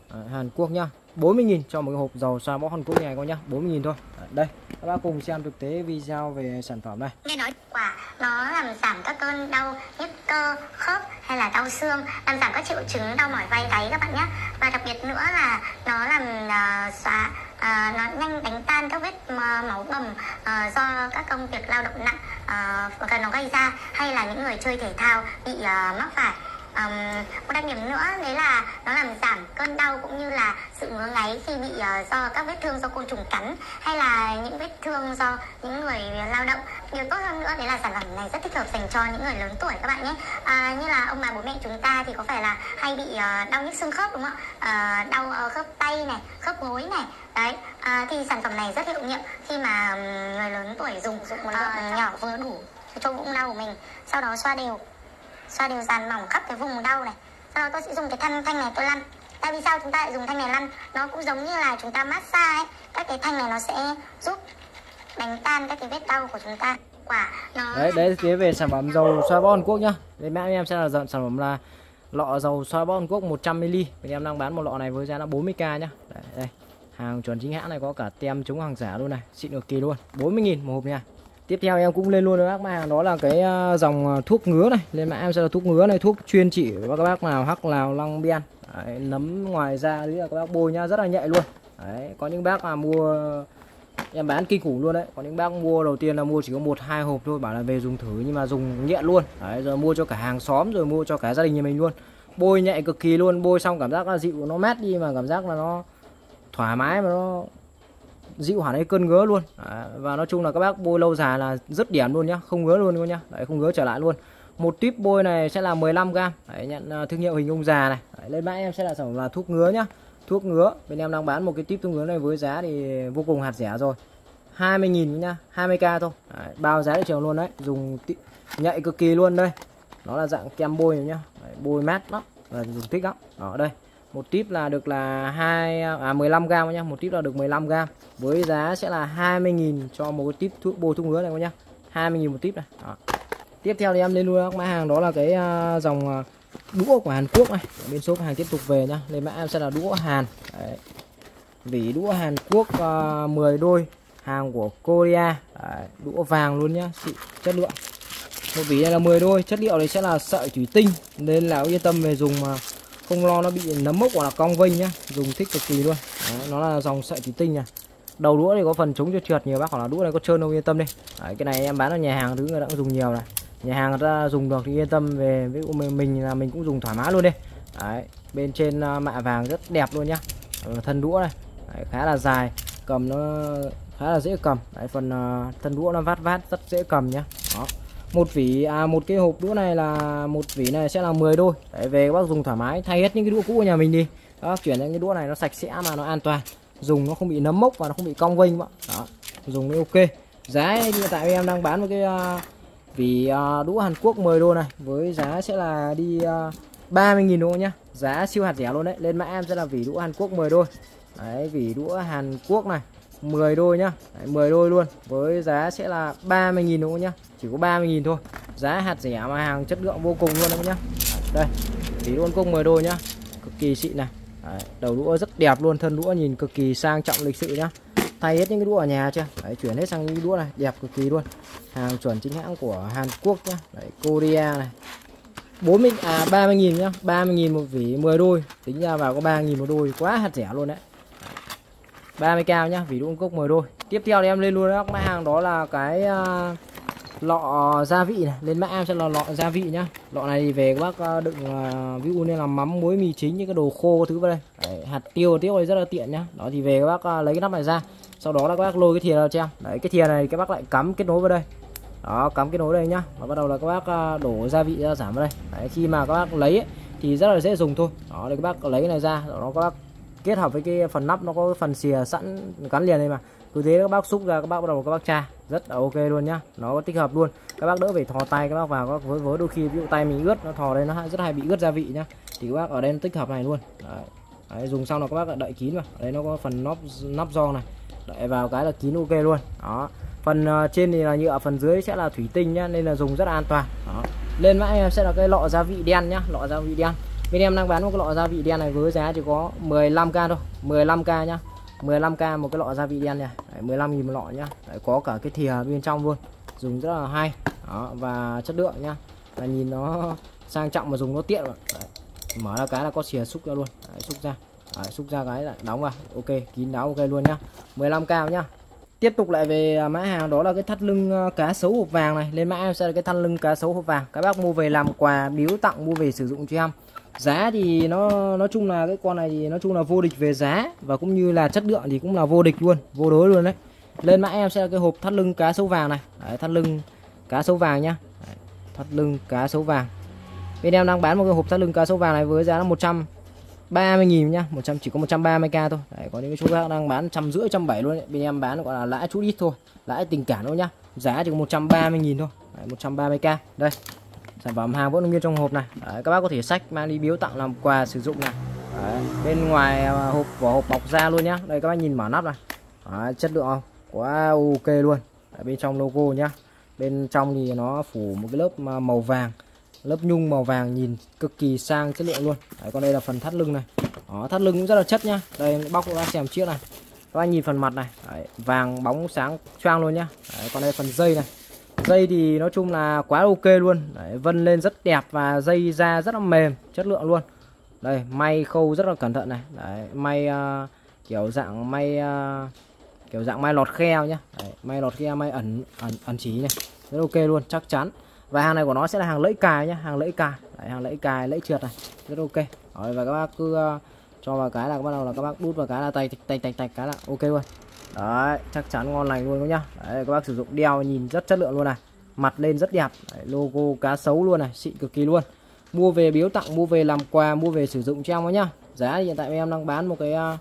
À, Hàn Quốc nhá 40.000 cho một cái hộp dầu xoa bóp Hàn Quốc này coi nhá 40.000 thôi. À, đây các bác cùng xem thực tế video về sản phẩm này. Nghe nói quả nó làm giảm các cơn đau nhức cơ khớp hay là đau xương làm giảm các triệu chứng đau mỏi vai gáy các bạn nhé và đặc biệt nữa là nó làm uh, xóa uh, nó nhanh đánh tan các vết máu bầm uh, do các công việc lao động nặng uh, nó gây ra hay là những người chơi thể thao bị uh, mắc phải um, một đặc điểm nữa đấy là nó làm giảm cơn đau cũng như là sự ngứa ngáy khi bị uh, do các vết thương do côn trùng cắn hay là những vết thương do những người lao động. Điều tốt hơn nữa đấy là sản phẩm này rất thích hợp dành cho những người lớn tuổi các bạn nhé. À, như là ông bà bố mẹ chúng ta thì có phải là hay bị uh, đau nhức xương khớp đúng không ạ? Uh, đau uh, khớp tay này khớp gối này đấy. À, thì sản phẩm này rất hiệu nghiệm khi mà người lớn tuổi dùng dụng một lượng uh, nhỏ vừa đủ cho vùng đau của mình sau đó xoa đều xoa đều dàn mỏng khắp cái vùng đau này. Sau đó tôi sẽ dùng cái thanh thanh này tôi lăn. Tại vì sao chúng ta lại dùng thanh này lăn? Nó cũng giống như là chúng ta massage ấy. Các cái thanh này nó sẽ giúp đánh tan các cái vết đau của chúng ta. Quả nó đấy đấy phía về sản phẩm dầu xoa bon Hàn Quốc nhá. Đây mã em sẽ là dọn sản phẩm là lọ dầu xoa bon Hàn Quốc 100 ml. Mình em đang bán một lọ này với giá là 40k nhá. Đấy, đây. Hàng chuẩn chính hãng này có cả tem chống hàng giả luôn này. Xịn cực kỳ luôn. 40.000 một hộp nha tiếp theo em cũng lên luôn với các bác mà đó là cái ờ, dòng ờ, thuốc ngứa này. Lên mã em sẽ là thuốc ngứa này thuốc chuyên trị với các bác nào hắc lào lăng biên. Đấy, nấm ngoài da đấy là các bác bôi nhá rất là nhạy luôn. Đấy, có những bác mà mua em bán kinh khủng luôn đấy. Có những bác mua đầu tiên là mua chỉ có một hai hộp thôi bảo là về dùng thử nhưng mà dùng nghiện luôn. Đấy, rồi mua cho cả hàng xóm rồi mua cho cả gia đình nhà mình luôn. Bôi nhạy cực kỳ luôn bôi xong cảm giác là dịu nó mát đi mà cảm giác là nó thoải mái mà nó dịu hẳn cái cơn ngứa luôn. Đấy, và nói chung là các bác bôi lâu dài là rất điểm luôn nhá không ngứa luôn luôn nhá. Đấy, không ngứa trở lại luôn. Một tip bôi này sẽ là 15 gram. Đấy, nhận uh, thương hiệu hình ông già này. Đấy, lên mãi em sẽ là sản phẩm là thuốc ngứa nhá. Thuốc ngứa. Bên em đang bán một cái tip thuốc ngứa này với giá thì vô cùng hạt rẻ rồi. 20.000 nhá 20k thôi. Đấy, bao giá thị trường luôn đấy. Dùng nhạy cực kỳ luôn đây. Nó là dạng kem bôi nhá. Đấy, bôi mát lắm và dùng thích lắm. Ở đây một tip là được là hai à 15 g nhá. Một tip là được 15 g với giá sẽ là 20.000 cho một cái tip thuốc bôi thuốc ngứa này các nhá. 20.000 một tip này. Đó. tiếp theo thì em lên luôn các mã hàng. Đó là cái à, dòng à, đũa của Hàn Quốc này. Bên shop hàng tiếp tục về nhá. Lên mã em sẽ là đũa Hàn. Đấy. vỉ đũa Hàn Quốc à, uh, 10 đôi. Hàng của Korea. Đấy. đũa vàng luôn nhá. Xị, chất lượng. Một vỉ này là 10 đôi. Chất liệu này sẽ là sợi thủy tinh. Nên là yên tâm về dùng mà không lo nó bị nấm mốc hoặc là cong vênh nhá. Dùng thích cực kỳ luôn. Đấy, nó là dòng sợi thủy tinh này đầu đũa thì có phần chống cho trượt nhiều bác hoặc là đũa này có trơn đâu yên tâm đi. Đấy, cái này em bán ở nhà hàng thứ người đã dùng nhiều này. Nhà hàng người ta dùng được thì yên tâm về với mình, mình là mình cũng dùng thoải mái luôn đi. Đấy, bên trên à, mạ vàng rất đẹp luôn nhá. Ờ, thân đũa này Đấy, khá là dài cầm nó khá là dễ cầm. Đấy, phần à, thân đũa nó vát vát rất dễ cầm nhá. Đó một vỉ à một cái hộp đũa này là một vỉ này sẽ là 10 đôi để về các bác dùng thoải mái thay hết những cái đũa cũ của nhà mình đi. Đó, chuyển những cái đũa này nó sạch sẽ mà nó an toàn. Dùng nó không bị nấm mốc và nó không bị cong vênh đó dùng nó ok. Giá hiện tại em đang bán một cái uh, vỉ uh, đũa Hàn Quốc 10 đô này với giá sẽ là đi à, uh, 30.000 đô nhá. Giá siêu hạt rẻ luôn đấy. Lên mã em sẽ là vỉ đũa Hàn Quốc 10 đôi đấy vỉ đũa Hàn Quốc này. 10 đôi nhá. Đấy, 10 đôi luôn. Với giá sẽ là 30.000 đúng không nhá? Chỉ có 30.000 thôi. Giá hạt rẻ mà hàng chất lượng vô cùng luôn đấy nhá. Đây vỉ luôn công 10 đôi nhá. Cực kỳ xịn này. Đấy, đầu đũa rất đẹp luôn. Thân đũa nhìn cực kỳ sang trọng lịch sự nhá. Thay hết những cái đũa ở nhà chưa? Đấy, chuyển hết sang những cái đũa này. Đẹp cực kỳ luôn. Hàng chuẩn chính hãng của Hàn Quốc nhá. Đấy, Korea này. 40 à 30.000 nhá. 30.000 một vỉ 10 đôi. Tính ra vào có 3.000 một đôi. Quá hạt rẻ luôn đấy. 30 cao nhá vì đũa cốc 10 đôi. Tiếp theo thì em lên luôn các mã hàng đó là cái uh, lọ gia vị này. Lên mã em sẽ là lọ gia vị nhá. Lọ này thì về các bác uh, đựng uh, ví dụ như là mắm muối mì chính những cái đồ khô thứ vào đây. Đấy, hạt tiêu tiêu này rất là tiện nhá. Đó thì về các bác uh, lấy cái nắp này ra. Sau đó là các bác lôi cái thìa ra cho em. Đấy cái thìa này các bác lại cắm kết nối vào đây. Đó cắm kết nối đây nhá. Và bắt đầu là các bác đổ gia vị ra giảm vào đây. Đấy, khi mà các bác lấy ấy, thì rất là dễ dùng thôi. Đó để các bác lấy cái này ra. Đó các bác kết hợp với cái phần nắp nó có phần xìa sẵn gắn liền đây mà. Cứ thế các bác xúc ra các bác bắt đầu các bác tra. Rất là ok luôn nhá. Nó có tích hợp luôn. Các bác đỡ phải thò tay các bác vào các với với đôi khi ví dụ tay mình ướt nó thò đây nó rất hay bị ướt gia vị nhá. Thì các bác ở đây nó tích hợp này luôn. Đấy. Đấy, dùng xong là các bác đậy kín vào. Đây nó có phần nắp nắp giòn này. Đậy vào cái là kín ok luôn. Đó. Phần uh, trên thì là nhựa phần dưới sẽ là thủy tinh nhá nên là dùng rất là an toàn. Đó. lên mã em sẽ là cái lọ gia vị đen nhá lọ gia vị đen bên em đang bán một cái lọ gia vị đen này với giá chỉ có 15k thôi 15k nhá. 15k một cái lọ gia vị đen này. Đấy, 15 000 một lọ nhá. Đấy, có cả cái thìa bên trong luôn. Dùng rất là hay. Đó và chất lượng nhá. Và nhìn nó sang trọng mà dùng nó tiện Đấy. mở ra cái là có xìa xúc ra luôn. Đấy, xúc ra. Đấy, xúc ra cái lại đóng vào. Ok kín đáo ok luôn nhá. 15k nhá. Tiếp tục lại về à, mã hàng đó là cái thắt lưng à, cá sấu hộp vàng này. Lên mã em sẽ là cái thắt lưng cá sấu hộp vàng. Các bác mua về làm quà biếu tặng mua về sử dụng cho em giá thì nó nói chung là cái con này thì nói chung là vô địch về giá và cũng như là chất lượng thì cũng là vô địch luôn vô đối luôn đấy. Lên mã em sẽ là cái hộp thắt lưng cá sấu vàng này. Đấy, thắt lưng cá sấu vàng nhá. Đấy, thắt lưng cá sấu vàng. Bên em đang bán một cái hộp thắt lưng cá sấu vàng này với giá là 130 nghìn nhá 100 chỉ có 130k thôi. Đấy, có những cái chỗ khác đang bán trăm rưỡi trăm bảy luôn đấy. bên em bán gọi là lãi chút ít thôi lãi tình cảm thôi nhá. Giá chỉ có 130 nghìn thôi. Đấy, 130k đây sản phẩm hàng vẫn nguyên trong hộp này. Đấy, các bác có thể sách mang đi biếu tặng làm quà sử dụng này. Đấy, bên ngoài à, hộp vỏ hộp bọc ra luôn nhá. Đây các bác nhìn mở nắp này. Đấy, chất lượng không? Quá ok luôn. Đấy, bên trong logo nhá. Bên trong thì nó phủ một cái lớp à, màu vàng. Lớp nhung màu vàng nhìn cực kỳ sang chất lượng luôn. Đấy, còn đây là phần thắt lưng này. Đó, thắt lưng cũng rất là chất nhá. Đây bóc ra xem chiếc này. Các bác nhìn phần mặt này. Đấy, vàng bóng sáng choang luôn nhá. Đấy, còn đây phần dây này dây thì nói chung là quá ok luôn. Đấy, vân lên rất đẹp và dây da rất là mềm chất lượng luôn. Đây may khâu rất là cẩn thận này. Đấy, may uh, kiểu dạng may uh, kiểu dạng may lọt khe nhá. Đấy, may lọt khe may ẩn ẩn ẩn chỉ này. Rất ok luôn chắc chắn. Và hàng này của nó sẽ là hàng lẫy cài nhá hàng lẫy cài. Đấy, hàng lẫy cài lẫy trượt này. Rất ok. Đấy, và các bác cứ uh, cho vào cái là bắt đầu là các bác đút vào cái là tay tay tay tay cái là ok luôn đấy chắc chắn ngon lành luôn các nhá. Đấy, các bác sử dụng đeo nhìn rất chất lượng luôn này. Mặt lên rất đẹp. Đấy, logo cá sấu luôn này xịn cực kỳ luôn. Mua về biếu tặng mua về làm quà mua về sử dụng cho em nhá. Giá hiện tại em đang bán một cái à,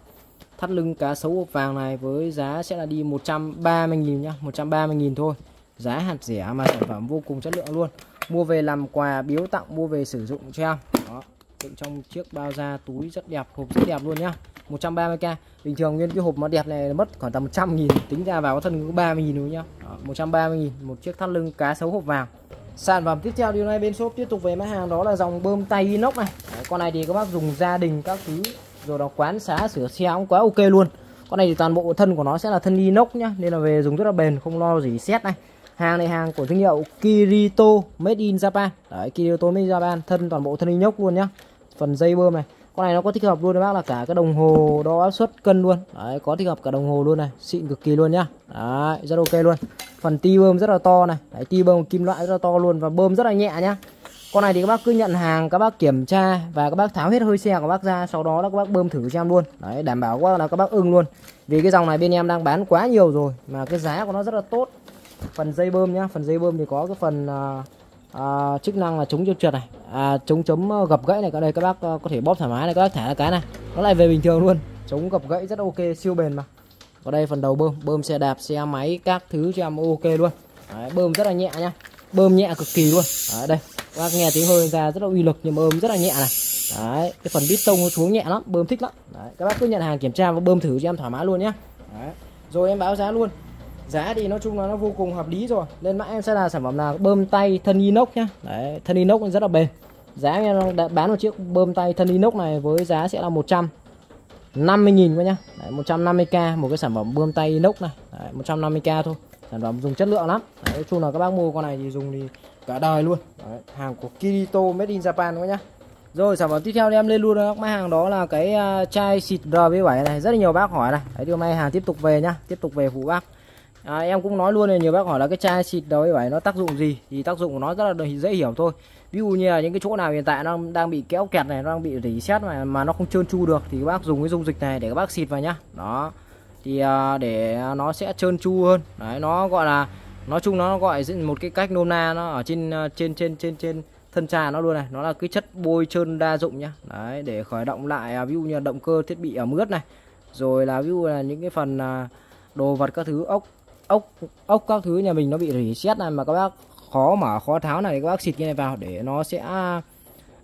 thắt lưng cá sấu hộp vàng này với giá sẽ là đi 130.000 nhá 130.000 thôi. Giá hạt rẻ mà sản phẩm vô cùng chất lượng luôn. Mua về làm quà biếu tặng mua về sử dụng cho em đựng trong chiếc bao da túi rất đẹp hộp rất đẹp luôn nhá. 130k bình thường nguyên cái hộp mà đẹp này mất khoảng tầm 100 nghìn tính ra vào có thân có 30 nghìn thôi nhá. Đó, 130 nghìn một chiếc thắt lưng cá sấu hộp vàng. Sản phẩm tiếp theo điều này bên shop tiếp tục về máy hàng đó là dòng bơm tay inox này. Đấy, con này thì các bác dùng gia đình các thứ rồi đó quán xá sửa xe cũng quá ok luôn. Con này thì toàn bộ thân của nó sẽ là thân inox nhá nên là về dùng rất là bền không lo gì xét này hàng này hàng của thương hiệu Kirito Made in Japan. Đấy, Kirito Made in Japan, thân toàn bộ thân inox luôn nhá. Phần dây bơm này. Con này nó có thích hợp luôn các bác, là cả cái đồng hồ đo áp suất cân luôn. Đấy, có thích hợp cả đồng hồ luôn này, xịn cực kỳ luôn nhá. Đấy, rất ok luôn. Phần ti bơm rất là to này. Đấy, ti bơm kim loại rất là to luôn và bơm rất là nhẹ nhá. Con này thì các bác cứ nhận hàng, các bác kiểm tra và các bác tháo hết hơi xe của bác ra, sau đó là các bác bơm thử cho em luôn. Đấy, đảm bảo quá là các bác ưng luôn. Vì cái dòng này bên em đang bán quá nhiều rồi, mà cái giá của nó rất là tốt phần dây bơm nhá phần dây bơm thì có cái phần à, à, chức năng là chống trượt này. À, chống chấm ờ, gập gãy này ở đây các bác ờ, có thể bóp thoải mái này các bác thả cái này. Nó lại về bình thường luôn. Chống gập gãy rất ok siêu bền mà. Ở đây phần đầu bơm bơm xe đạp xe máy các thứ cho em ok luôn. Đấy, bơm rất là nhẹ nhá. Bơm nhẹ cực kỳ luôn. Đấy, đây các bác nghe tiếng hơi ra rất là uy lực nhưng bơm rất là nhẹ này. Đấy, cái phần bít tông nó xuống nhẹ lắm bơm thích lắm. Đấy, các bác cứ nhận hàng kiểm tra và bơm thử cho em thoải mái luôn nhé Đấy. rồi em báo giá luôn giá thì nói chung là nó vô cùng hợp lý rồi. Lên mã em sẽ là sản phẩm là bơm tay thân inox nhá. Đấy thân inox rất là bền. Giá em đã bán một chiếc bơm tay thân inox này với giá sẽ là 150 nghìn quá nhá. Đấy, 150k một cái sản phẩm bơm tay inox này. Đấy, 150k thôi. Sản phẩm dùng chất lượng lắm. Đấy, nói chung là các bác mua con này thì dùng thì cả đời luôn. Đấy, hàng của Kirito made in Japan quá nhá. Rồi sản phẩm tiếp theo thì em lên luôn đó. Mã hàng đó là cái à, chai xịt RB7 này. Rất là nhiều bác hỏi này. Đấy thì hôm nay hàng tiếp tục về nhá. Tiếp tục về phụ bác à, em cũng nói luôn là nhiều bác hỏi là cái chai xịt RV7 nó tác dụng gì? Thì tác dụng của nó rất là dễ hiểu thôi. Ví dụ như là những cái chỗ nào hiện tại nó đang bị kéo kẹt này nó đang bị rỉ sét mà mà nó không trơn tru được thì các bác dùng cái dung dịch này để các bác xịt vào nhá. Đó. Thì à, để nó sẽ trơn tru hơn. Đấy nó gọi là nói chung nó gọi một cái cách nôm na nó ở trên à, trên trên trên trên thân trà nó luôn này. Nó là cái chất bôi trơn đa dụng nhá. Đấy để khởi động lại à, ví dụ như động cơ thiết bị ở mướt này. Rồi là ví dụ là những cái phần à, đồ vật các thứ ốc ốc ốc các thứ nhà mình nó bị rỉ này mà các bác khó mở khó tháo này các bác xịt cái này vào để nó sẽ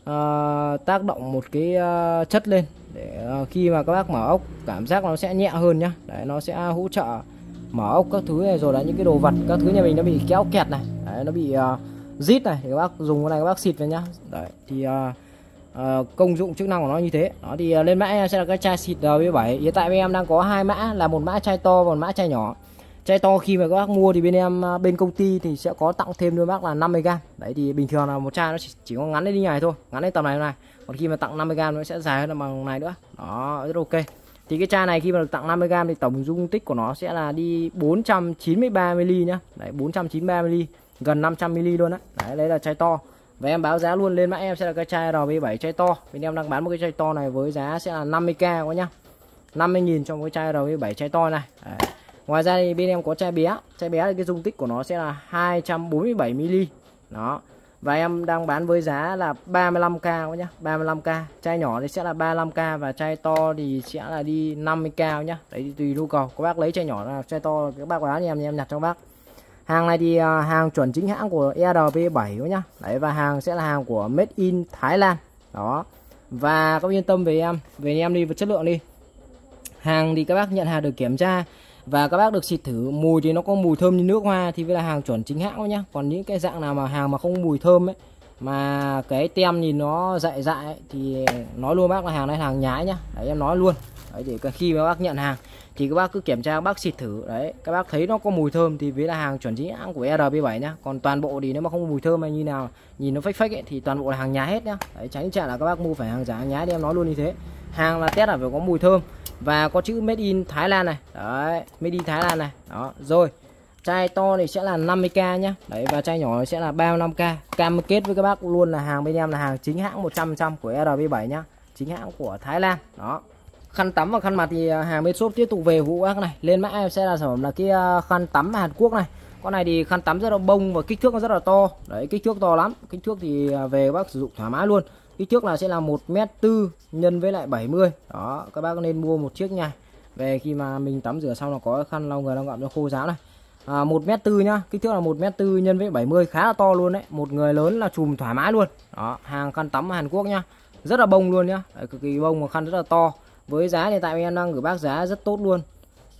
uh, tác động một cái uh, chất lên để uh, khi mà các bác mở ốc cảm giác nó sẽ nhẹ hơn nhá. Đấy nó sẽ hỗ trợ mở ốc các thứ này rồi là những cái đồ vật các thứ nhà mình nó bị kéo kẹt này đấy, nó bị uh, rít này thì các bác dùng cái này các bác xịt vào nhá. Đấy thì uh, uh, công dụng chức năng của nó như thế. Đó thì uh, lên mã sẽ là cái chai xịt RV7 hiện tại bên em đang có hai mã là một mã chai to và một mã chai nhỏ chai to khi mà các bác mua thì bên em à, bên công ty thì sẽ có tặng thêm cho bác là 50 g đấy thì bình thường là một chai nó chỉ, chỉ có ngắn đến như này thôi ngắn đến tầm này này. Còn khi mà tặng 50 g nó sẽ dài hơn bằng này nữa. Đó rất ok. Thì cái chai này khi mà được tặng 50 g thì tổng dung tích của nó sẽ là đi 493 ml nhá. Đấy 493 ml gần 500 ml luôn á. Đấy đấy là chai to. Và em báo giá luôn lên mã em sẽ là cái chai RV7 chai to. Bên em đang bán một cái chai to này với giá sẽ là 50k quá nhá. 50.000 cho một cái chai RV7 chai to này. Đấy ngoài ra thì bên em có chai bé. Chai bé thì cái dung tích của nó sẽ là 247 ml đó. Và em đang bán với giá là 35k quá nhá. 35k chai nhỏ thì sẽ là 35k và chai to thì sẽ là đi 50k nhá. Đấy, tùy nhu cầu. Các bác lấy chai nhỏ là chai to, các bác bán thì em em nhặt cho bác. Hàng này thì à, hàng chuẩn chính hãng của ERV7 nhá. Đấy, và hàng sẽ là hàng của Made in Thái Lan. Đó. Và các yên tâm về em. Về em đi, về chất lượng đi. Hàng thì các bác nhận hàng được kiểm tra và các bác được xịt thử mùi thì nó có mùi thơm như nước hoa thì với là hàng chuẩn chính hãng nhá. Còn những cái dạng nào mà hàng mà không mùi thơm ấy mà cái tem nhìn nó dại dại thì nói luôn bác là hàng này hàng nhái nhá. Đấy em nói luôn. Đấy để khi mà bác nhận hàng thì các bác cứ kiểm tra các bác xịt thử. Đấy các bác thấy nó có mùi thơm thì với là hàng chuẩn chính hãng của RB7 nhá. Còn toàn bộ thì nếu mà không mùi thơm hay như nào nhìn nó phách phách ấy, thì toàn bộ là hàng nhái hết nhá. Đấy tránh trạng là các bác mua phải hàng giả hàng nhái thì em nói luôn như thế. Hàng là test là phải có mùi thơm và có chữ made in Thái Lan này. Đấy, made in Thái Lan này. Đó, rồi. Chai to này sẽ là 50k nhá. Đấy, và chai nhỏ sẽ là 35k cam kết với các bác luôn là hàng bên em là hàng chính hãng 100% của RB7 nhá. Chính hãng của Thái Lan. Đó. Khăn tắm và khăn mặt thì à, hàng bên shop tiếp tục về vụ bác này. Lên mã em sẽ là sản phẩm là cái à, khăn tắm Hàn Quốc này. Con này thì khăn tắm rất là bông và kích thước nó rất là to. Đấy, kích thước to lắm. Kích thước thì à, về bác sử dụng thoải mái luôn kích thước là sẽ là một mét tư nhân với lại 70 đó các bác nên mua một chiếc nha. Về khi mà mình tắm rửa xong là có khăn lau người lau gặm cho khô ráo này. À, 1 mét tư nhá. Kích thước là một mét tư nhân với 70 khá là to luôn đấy. Một người lớn là chùm thoải mái luôn. Đó hàng khăn tắm Hàn Quốc nhá. Rất là bông luôn nhá. Đấy, cực kỳ bông và khăn rất là to. Với giá thì tại em đang gửi bác giá rất tốt luôn.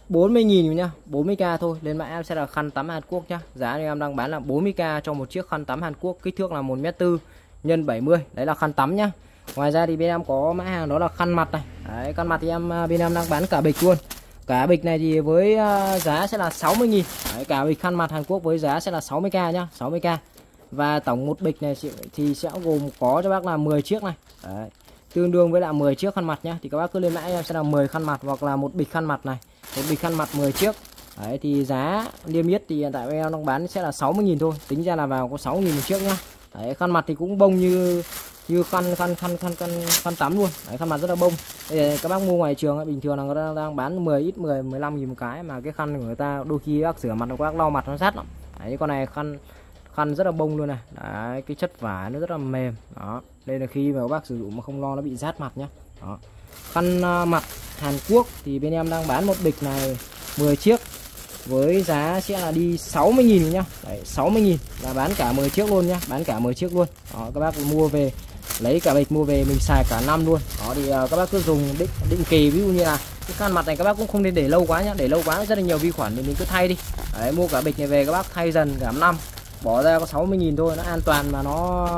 40.000 nhá 40k thôi. Lên mạng em sẽ là khăn tắm Hàn Quốc nhá. Giá thì em đang bán là 40k cho một chiếc khăn tắm Hàn Quốc. Kích thước là 1m4 nhân 70 đấy là khăn tắm nhá. Ngoài ra thì bên em có mã hàng đó là khăn mặt này. Đấy, khăn mặt thì em à, bên em đang bán cả bịch luôn. Cả bịch này thì với à, giá sẽ là 60.000 đấy, cả bịch khăn mặt Hàn Quốc với giá sẽ là 60k nhá 60k và tổng một bịch này thì sẽ gồm có cho bác là 10 chiếc này. Đấy tương đương với là 10 chiếc khăn mặt nhá. Thì các bác cứ lên mã em sẽ là 10 khăn mặt hoặc là một bịch khăn mặt này. Một bịch khăn mặt 10 chiếc. Đấy thì giá niêm yết thì hiện tại em đang bán sẽ là 60.000 thôi. Tính ra là vào có 6.000 một chiếc nhá đấy khăn mặt thì cũng bông như như khăn khăn khăn khăn khăn khăn tắm luôn. Đấy khăn mặt rất là bông. Đây các bác mua ngoài trường ấy, bình thường là người ta đang bán 10 ít 10 15 nghìn một cái mà cái khăn của người ta đôi khi bác sửa mặt nó bác lau mặt nó sát lắm. Đấy con này khăn khăn rất là bông luôn này. Đấy cái chất vải nó rất là mềm. Đó đây là khi mà các bác sử dụng mà không lo nó bị rát mặt nhá. Đó. Khăn à, mặt Hàn Quốc thì bên em đang bán một bịch này 10 chiếc với giá sẽ là đi 60.000 nhá. Đấy, 60.000 là bán cả 10 chiếc luôn nhá bán cả 10 chiếc luôn. Đó các bác mua về lấy cả bịch mua về mình xài cả năm luôn. Đó thì uh, các bác cứ dùng định định kỳ ví dụ như là cái khăn mặt này các bác cũng không nên để lâu quá nhá để lâu quá rất là nhiều vi khuẩn thì mình cứ thay đi. Đấy, mua cả bịch này về các bác thay dần cả năm bỏ ra có 60.000 thôi nó an toàn mà nó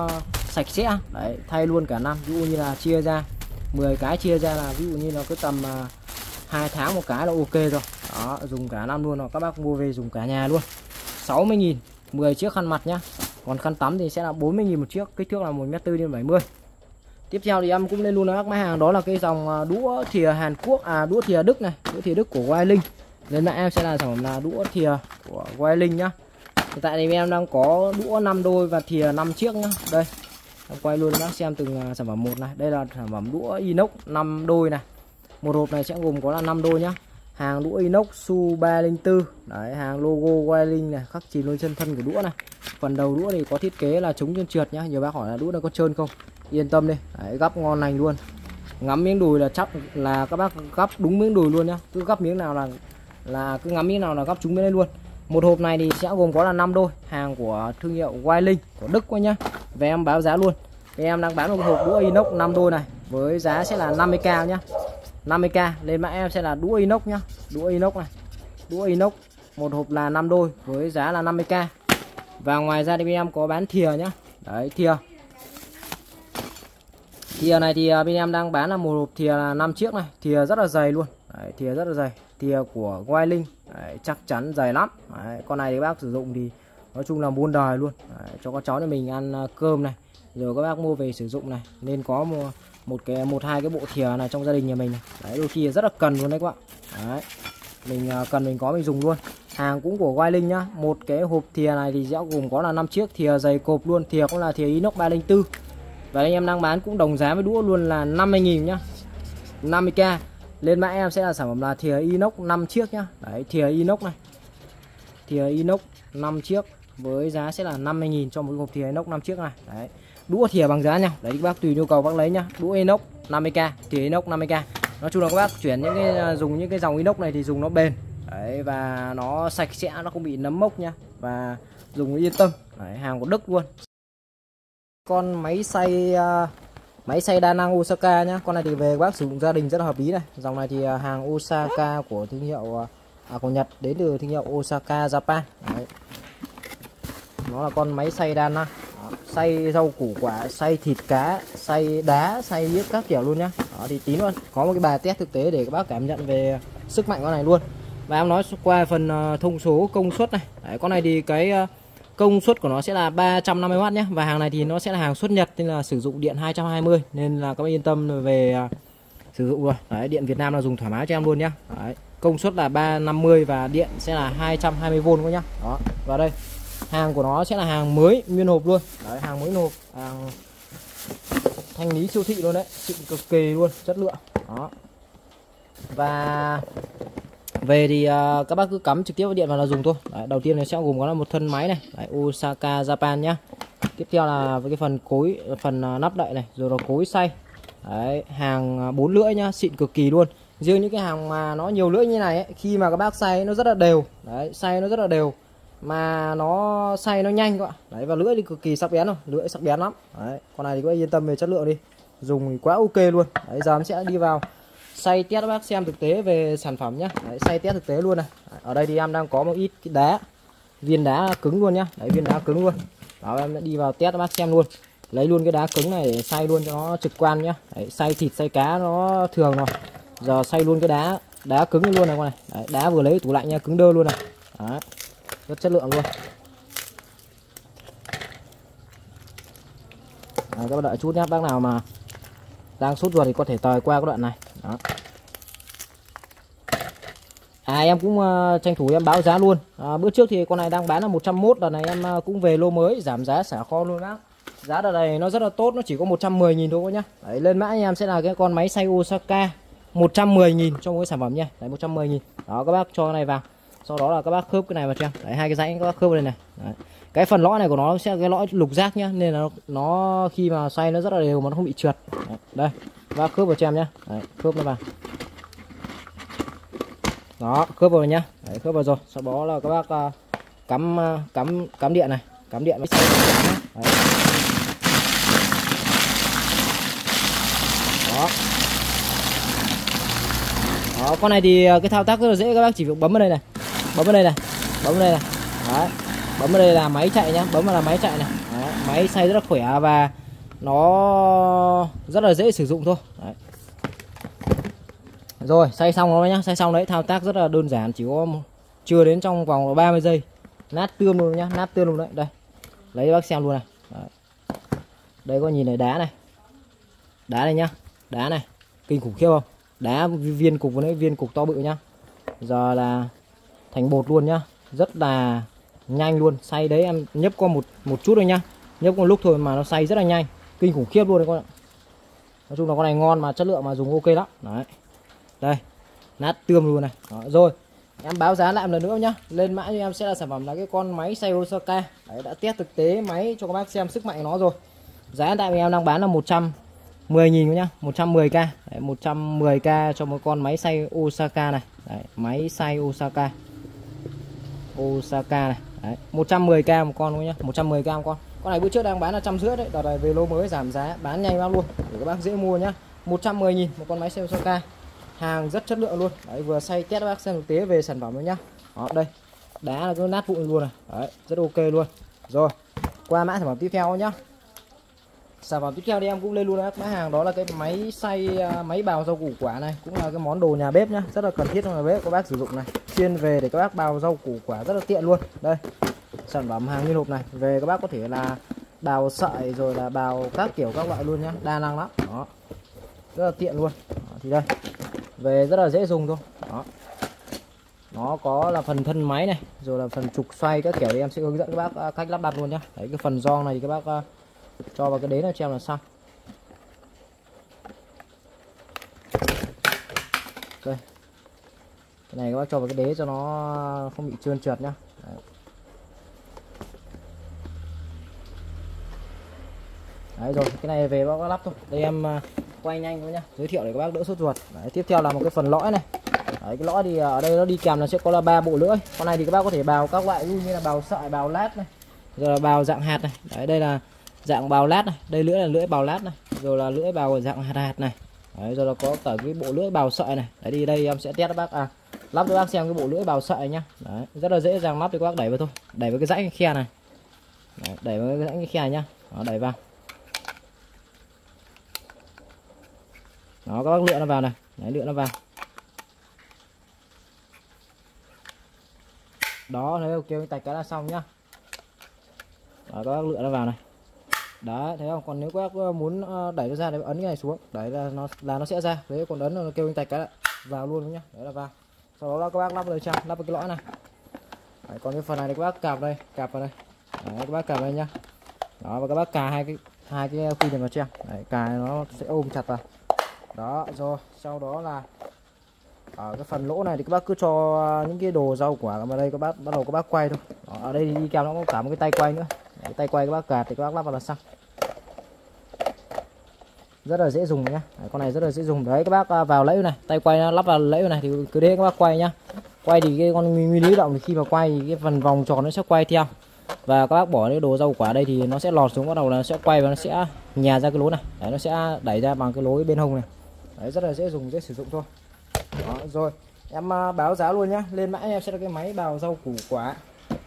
sạch sẽ. Đấy thay luôn cả năm ví dụ như là chia ra 10 cái chia ra là ví dụ như là cứ tầm à, uh, 2 tháng một cái là ok rồi đó, dùng cả năm luôn rồi. Các bác mua về dùng cả nhà luôn. 60.000 10 chiếc khăn mặt nhá. Còn khăn tắm thì sẽ là 40.000 một chiếc, kích thước là 1m4 đến 70 tiếp theo thì em cũng lên luôn các máy hàng. Đó là cái dòng à, đũa thìa Hàn Quốc à đũa thìa Đức này, đũa thìa Đức của Wailing lên mạng em sẽ là sản phẩm là đũa thìa của Wailing nhá. Hiện tại thì em đang có đũa 5 đôi và thìa 5 chiếc nhá. Đây, em quay luôn bác xem từng à, sản phẩm một này. Đây là sản phẩm đũa inox 5 đôi này. Một hộp này sẽ gồm có là 5 đôi nhá hàng đũa inox su 304 đấy hàng logo wiring này khắc chìm lên chân thân của đũa này. Phần đầu đũa thì có thiết kế là chống chân trượt nhá. Nhiều bác hỏi là đũa nó có trơn không? Yên tâm đi. Đấy, gắp ngon lành luôn. Ngắm miếng đùi là chắc là các bác gắp đúng miếng đùi luôn nhá. Cứ gắp miếng nào là là cứ ngắm miếng nào là gắp chúng miếng đấy luôn. Một hộp này thì sẽ gồm có là 5 đôi. Hàng của thương hiệu Wailing của Đức quá nhá. Về em báo giá luôn. Em đang bán một hộp đũa inox 5 đôi này với giá sẽ là 50k nhá. 50k lên mã em sẽ là đũa inox nhá. Đũa inox này. Đũa inox một hộp là 5 đôi với giá là 50k và ngoài ra thì bên em có bán thìa nhá. Đấy thìa. Thìa này thì à, bên em đang bán là một hộp thìa là 5 chiếc này. Thìa rất là dày luôn. Đấy, thìa rất là dày. Thìa của Wailing đấy, chắc chắn dày lắm. Đấy, con này thì bác sử dụng thì nói chung là muôn đời luôn. Đấy, cho các cháu nhà mình ăn à, cơm này. Rồi các bác mua về sử dụng này. Nên có một một cái, một, hai cái bộ thìa này trong gia đình nhà mình này. đấy, đôi khi rất là cần luôn đấy các bạn. Đấy, mình à, cần mình có mình dùng luôn. Hàng cũng của Wailing nhá. Một cái hộp thìa này thì sẽ gồm có là 5 chiếc thìa dày cộp luôn. Thìa cũng là thìa inox 304 và anh em đang bán cũng đồng giá với đũa luôn là 50.000 nhá. 50k lên mã em sẽ là sản phẩm là thìa inox 5 chiếc nhá. Đấy, thìa inox này. Thìa inox 5 chiếc với giá sẽ là 50.000 cho một hộp thìa inox 5 chiếc này. Đấy đũa thìa bằng giá nhau đấy các bác tùy nhu cầu bác lấy nhá. Đũa inox 50k thìa inox 50k nói chung là các bác chuyển những cái à, dùng những cái dòng inox này thì dùng nó bền. Đấy và nó sạch sẽ nó không bị nấm mốc nhá. Và dùng yên tâm. Đấy, hàng của Đức luôn. Con máy xay uh, máy xay đa năng Osaka nhá. Con này thì về bác sử dụng gia đình rất là hợp lý này. Dòng này thì à, hàng Osaka của thương hiệu à, của Nhật đến từ thương hiệu Osaka Japan. Đấy. nó là con máy xay đa năng xay rau củ quả xay thịt cá xay đá xay yếc các kiểu luôn nhá. Đó thì tí nữa có một cái bài test thực tế để các bác cảm nhận về sức mạnh con này luôn. Và em nói qua phần ờ, thông số công suất này. Đấy, con này thì cái ờ, công suất của nó sẽ là 350W nhé và hàng này thì nó sẽ là hàng xuất Nhật nên là sử dụng điện 220 nên là các bạn yên tâm về ờ, sử dụng rồi đấy điện Việt Nam là dùng thoải mái cho em luôn nhá. Đấy, công suất là 350 và điện sẽ là 220V nhá. Đó và đây hàng của nó sẽ là hàng mới nguyên hộp luôn. Đấy. Hàng mới hộp hàng thanh lý siêu thị luôn đấy xịn cực kỳ luôn chất lượng. Đó. Và về thì uh, các bác cứ cắm trực tiếp vào điện vào là dùng thôi. Đấy, đầu tiên nó sẽ gồm có là một thân máy này Đấy, Osaka Japan nhá. Tiếp theo là với cái phần cối phần uh, nắp đậy này rồi là cối xay. Đấy, hàng bốn lưỡi nhá xịn cực kỳ luôn. Riêng những cái hàng mà nó nhiều lưỡi như này ấy, khi mà các bác xay nó rất là đều. Đấy xay nó rất là đều mà nó xay nó nhanh các bạn đấy và lưỡi thì cực kỳ sắc bén rồi. Lưỡi sắc bén lắm. Đấy con này thì các bác yên tâm về chất lượng đi. Dùng thì quá ok luôn. Đấy giờ em sẽ đi vào. Xay test các bác xem thực tế về sản phẩm nhá. Đấy, xay test thực tế luôn này. Ở đây thì em đang có một ít cái đá. Viên đá cứng luôn nhá. Đấy viên đá cứng luôn. Đó em đã đi vào test các bác xem luôn. Lấy luôn cái đá cứng này để xay luôn cho nó trực quan nhá. Đấy, xay thịt xay cá nó thường rồi. Giờ xay luôn cái đá đá cứng luôn này con này. Đấy, đá vừa lấy tủ lạnh nha cứng đơ luôn này. Đấy, rất chất lượng luôn. Đấy, các bạn đợi chút nhé bác nào mà đang sốt ruột thì có thể tời qua cái đoạn này. Đó. À em cũng uh, tranh thủ em báo giá luôn. À, Bữa trước thì con này đang bán là 101 Đợt này em uh, cũng về lô mới giảm giá xả kho luôn bác. Giá đợt này nó rất là tốt Nó chỉ có 110.000 thôi nhá. Đấy, Lên mã em sẽ là cái con máy xay Osaka 110.000 trong cái sản phẩm nha. Đấy 110.000 Đó các bác cho cái này vào. Sau đó là các bác khớp cái này vào cho em Đấy hai cái rãnh các bác khớp vào đây này. Đấy. Cái phần lõi này của nó sẽ cái lõi lục giác nhá Nên là nó, nó khi mà xoay nó rất là đều mà nó không bị trượt. Đấy. Đây các bác khớp vào cho em nhá. Đấy, khớp nó vào. Đó khớp vào nhá. Đấy, khớp vào rồi. Sau đó là các bác uh, cắm uh, cắm cắm điện này cắm điện. Đấy. đó. Đó con này thì à, cái thao tác rất là dễ các bác chỉ việc bấm vào đây này bấm vào đây này. Bấm vào đây này. Đấy. bấm vào đây là máy chạy nhá. Bấm vào là máy chạy này. Đấy. máy xay rất là khỏe và nó rất là dễ sử dụng thôi. Đấy. rồi, xay xong rồi nhá. Xay xong đấy, thao tác rất là đơn giản. Chỉ có chưa đến trong vòng 30 giây. Nát tươm luôn nhá. Nát tươm luôn đấy. Đây. Lấy bác xem luôn này. Đấy. đây có nhìn này đá này. Đá này nhá. Đá này. Kinh khủng khiếp không? Đá viên cục với viên cục to bự nhá. Giờ là thành bột luôn nhá. Rất là nhanh luôn. Xay đấy em nhấp qua một một chút thôi nhá. Nhấp một lúc thôi mà nó xay rất là nhanh. Kinh khủng khiếp luôn đấy con ạ. Nói chung là con này ngon mà chất lượng mà dùng ok lắm. Đấy. Đây. Nát tươm luôn này. Đó, rồi. Em báo giá lại một lần nữa nhá. Lên mã cho em sẽ là sản phẩm là cái con máy xay Osaka đấy đã test thực tế máy cho các bác xem sức mạnh nó rồi. Giá tại em đang bán là 110 nghìn nhá. 110k đấy, 110k cho một con máy xay Osaka này. Đấy, máy xay Osaka. Osaka này. Đấy, 110k một con nhá? 110k một con. Con này bữa trước đang bán là trăm rưỡi đấy đợt này về lô mới giảm giá bán nhanh lắm luôn để các bác dễ mua nhá. 110 nghìn một con máy xe Osaka hàng rất chất lượng luôn. Đấy vừa xay test các bác xem thực tế về sản phẩm luôn nhá. Đó đây đá là cứ nát vụn luôn này. Đấy rất ok luôn. Rồi qua mã sản phẩm tiếp theo nhá sản phẩm tiếp theo thì em cũng lên luôn các mã hàng đó là cái máy xay à, máy bào rau củ quả này cũng là cái món đồ nhà bếp nhá. Rất là cần thiết trong nhà bếp các bác sử dụng này. Chuyên về để các bác bào rau củ quả rất là tiện luôn. Đây sản phẩm hàng nguyên hộp này. Về các bác có thể là bào sợi rồi là bào các kiểu các loại luôn nhá. Đa năng lắm. Đó. Rất là tiện luôn. Đó, thì đây. Về rất là dễ dùng thôi. Đó. Nó có là phần thân máy này rồi là phần trục xoay các kiểu. Thì em sẽ hướng dẫn các bác à, cách lắp đặt luôn nhá. Đấy cái phần gioăng này thì các bác à, cho vào cái đế này cho em là xong đây cái này các bác cho vào cái đế cho nó không bị trơn trượt nhá đấy. Đấy rồi, cái này về bác lắp thôi. Đây em à, quay nhanh thôi nhá, giới thiệu để các bác đỡ sốt ruột. Đấy, tiếp theo là một cái phần lõi này. Đấy, cái lõi thì ở đây nó đi kèm là sẽ có là ba bộ lưỡi. Con này thì các bác có thể bào các loại như là bào sợi, bào lát này, rồi là bào dạng hạt này. Đấy, đây là dạng bào lát này, đây lưỡi là lưỡi bào lát này, rồi là lưỡi bào dạng hạt hạt này. Đấy, rồi là có cả cái bộ lưỡi bào sợi này. Đấy đi đây em sẽ test các bác à lắp cho bác xem cái bộ lưỡi bào sợi nhá. Đấy, rất là dễ dàng lắp thì các bác đẩy vào thôi. Đẩy vào cái rãnh khe này. Đấy, đẩy vào cái rãnh khe này nhá. Đó, đẩy vào. đó các bác lựa nó vào này đấy lựa nó vào đó thấy không kêu tạch cái là xong nhá đó các bác lựa nó vào này đấy thấy không? Còn nếu các bác ờ, muốn ờ, đẩy nó ra thì ấn cái này xuống. Đấy là nó là nó sẽ ra. Đấy còn ấn nó kêu anh tạch cái là vào luôn nhá. Đấy là vào. Sau đó là các bác lắp vào trong lắp vào cái lõi này. Đấy, còn cái phần này thì các bác cạp đây. Cạp vào đây. Đấy, các bác cạp đây nhá. Đó và các bác cà hai cái hai cái khuy này vào cho đấy, cà nó sẽ ôm chặt vào. Đó rồi. Sau đó là ở cái phần lỗ này thì các bác cứ cho ờ, những cái đồ rau quả vào đây. Các bác bắt đầu các bác quay thôi. Đó, ở đây thì đi kèm nó có cả một cái tay quay nữa. Đấy, tay quay các bác cạt thì các bác lắp vào là xong. Rất là dễ dùng nhá. Đấy, con này rất là dễ dùng. Đấy các bác à, vào lẫy này. Tay quay nó lắp vào lẫy này thì cứ thế các bác quay nhá. Quay thì cái con nguyên lý động thì khi mà quay thì cái phần vòng tròn nó sẽ quay theo. Và các bác bỏ cái đồ rau quả đây thì nó sẽ lọt xuống bắt đầu là nó sẽ quay và nó sẽ nhà ra cái lối này. Đấy nó sẽ đẩy ra bằng cái lối bên hông này. Đấy rất là dễ dùng dễ sử dụng thôi. Đó, rồi. Em à, báo giá luôn nhá. Lên mã em sẽ là cái máy bào rau củ quả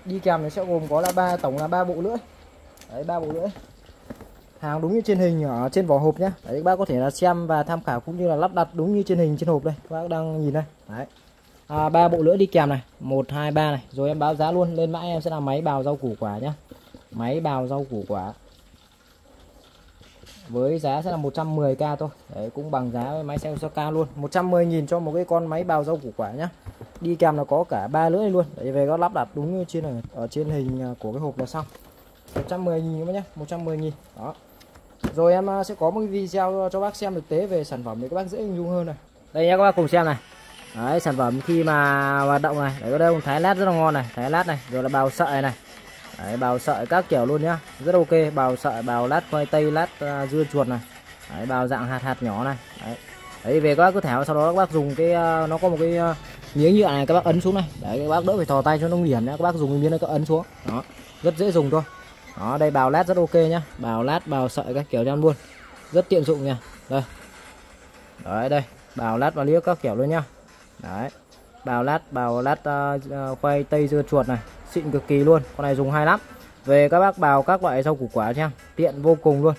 đi kèm nó sẽ gồm có là ba tổng là ba bộ lưỡi. Đấy ba bộ lưỡi. Hàng đúng như trên hình ở trên vỏ hộp nhá. Đấy các bác có thể là xem và tham khảo cũng như là lắp đặt đúng như trên hình trên hộp đây. Các bác đang nhìn đây. Đấy. À, ba bộ lưỡi đi kèm này. Một hai ba này. Rồi em báo giá luôn. Lên mã em sẽ là máy bào rau củ quả nhá. Máy bào rau củ quả với giá sẽ là 110k thôi. Đấy cũng bằng giá với máy xe Osaka luôn. 110.000 cho một cái con máy bào rau củ quả nhá. Đi kèm là có cả ba lưỡi luôn. Để về có lắp đặt đúng như trên ở, ở trên hình à, của cái hộp là xong. 110.000 các nhá 110.000 đó. Rồi em à, sẽ có một cái video cho bác xem thực tế về sản phẩm để các bác dễ hình dung hơn này. Đây nhá các bác cùng xem này. Đấy sản phẩm khi mà hoạt động này. Đấy có đây thái lát rất là ngon này. Thái lát này rồi là bào sợi này. Đấy, bào sợi các kiểu luôn nhá. Rất ok bào sợi bào lát khoai tây lát uh, dưa chuột này. Đấy, bào dạng hạt hạt nhỏ này. Đấy, đấy về các bác cứ tháo sau đó các bác dùng cái uh, nó có một cái à, uh, miếng nhựa này các bác ấn xuống này. Đấy các bác đỡ phải thò tay cho nó nguy hiểm nhá. Các bác dùng cái miếng này các ấn xuống. Đó rất dễ dùng thôi. Đó đây bào lát rất ok nhá. Bào lát bào sợi các kiểu ăn luôn. Rất tiện dụng nha. Đây. Đấy đây. Bào lát và liếc các kiểu luôn nhá. Đấy. Bào lát bào lát uh, khoai tây dưa chuột này xịn cực kỳ luôn. Con này dùng hay lắm. Về các bác bào các loại rau củ quả cho tiện vô cùng luôn.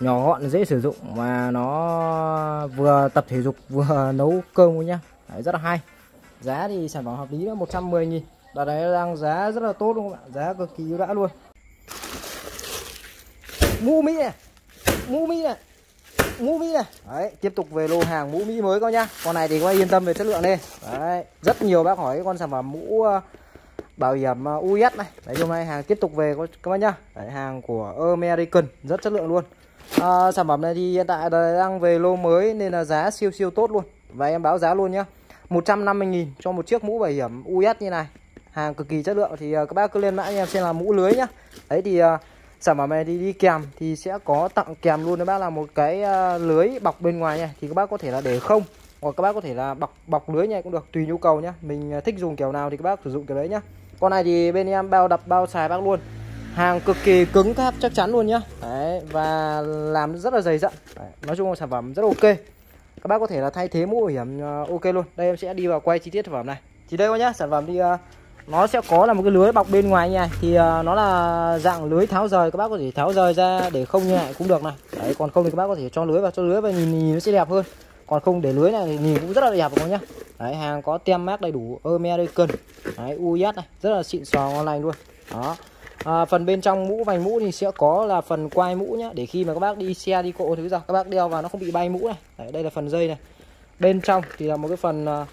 Nhỏ gọn dễ sử dụng mà nó vừa tập thể dục vừa nấu cơm luôn nhá. Đấy, rất là hay. Giá thì sản phẩm hợp lý là 110 nghìn. Đợt này đang giá rất là tốt luôn các bạn giá cực kỳ ưu đãi luôn. Mũ mỹ này mũ mỹ này mũ mỹ này. Đấy tiếp tục về lô hàng mũ mỹ mới coi nhá. Con này thì các yên tâm về chất lượng đi đấy rất nhiều bác hỏi con sản phẩm mũ uh, bảo hiểm à, US này. Đấy hôm nay hàng tiếp tục về các bác nhá. Đấy, hàng của American rất chất lượng luôn. À, sản phẩm này thì hiện tại đang về lô mới nên là giá siêu siêu tốt luôn. Và em báo giá luôn nhá. 150.000 cho một chiếc mũ bảo hiểm US như này. Hàng cực kỳ chất lượng. Thì à, các bác cứ lên mã em xem là mũ lưới nhá. Đấy thì à, sản phẩm này đi đi kèm thì sẽ có tặng kèm luôn. Các bác là một cái lưới bọc bên ngoài này thì các bác có thể là để không hoặc các bác có thể là bọc bọc lưới này cũng được tùy nhu cầu nhá. Mình thích dùng kiểu nào thì các bác sử dụng kiểu đấy nhá con này thì bên em bao đập bao xài bác luôn. Hàng cực kỳ cứng cáp chắc chắn luôn nhá. Đấy, và làm rất là dày dặn. Đấy, nói chung là sản phẩm rất ok. Các bác có thể là thay thế mũ bảo hiểm ờ, ok luôn. Đây em sẽ đi vào quay chi tiết sản phẩm này. Thì đây các nhá sản phẩm thì uh, nó sẽ có là một cái lưới bọc bên ngoài như này thì uh, nó là dạng lưới tháo rời. Các bác có thể tháo rời ra để không như này cũng được này. Đấy còn không thì các bác có thể cho lưới vào cho lưới và nhìn, nhìn nó sẽ đẹp hơn còn không để lưới này thì nhìn cũng rất là đẹp các nhá. Đấy hàng có tem mát đầy đủ American. Đấy uz này rất là xịn sò ngon lành luôn. Đó. À, phần bên trong mũ vành mũ thì sẽ có là phần quai mũ nhá để khi mà các bác đi xe đi cộ thứ ra các bác đeo vào nó không bị bay mũ này. Đấy, đây là phần dây này. Bên trong thì là một cái phần uh,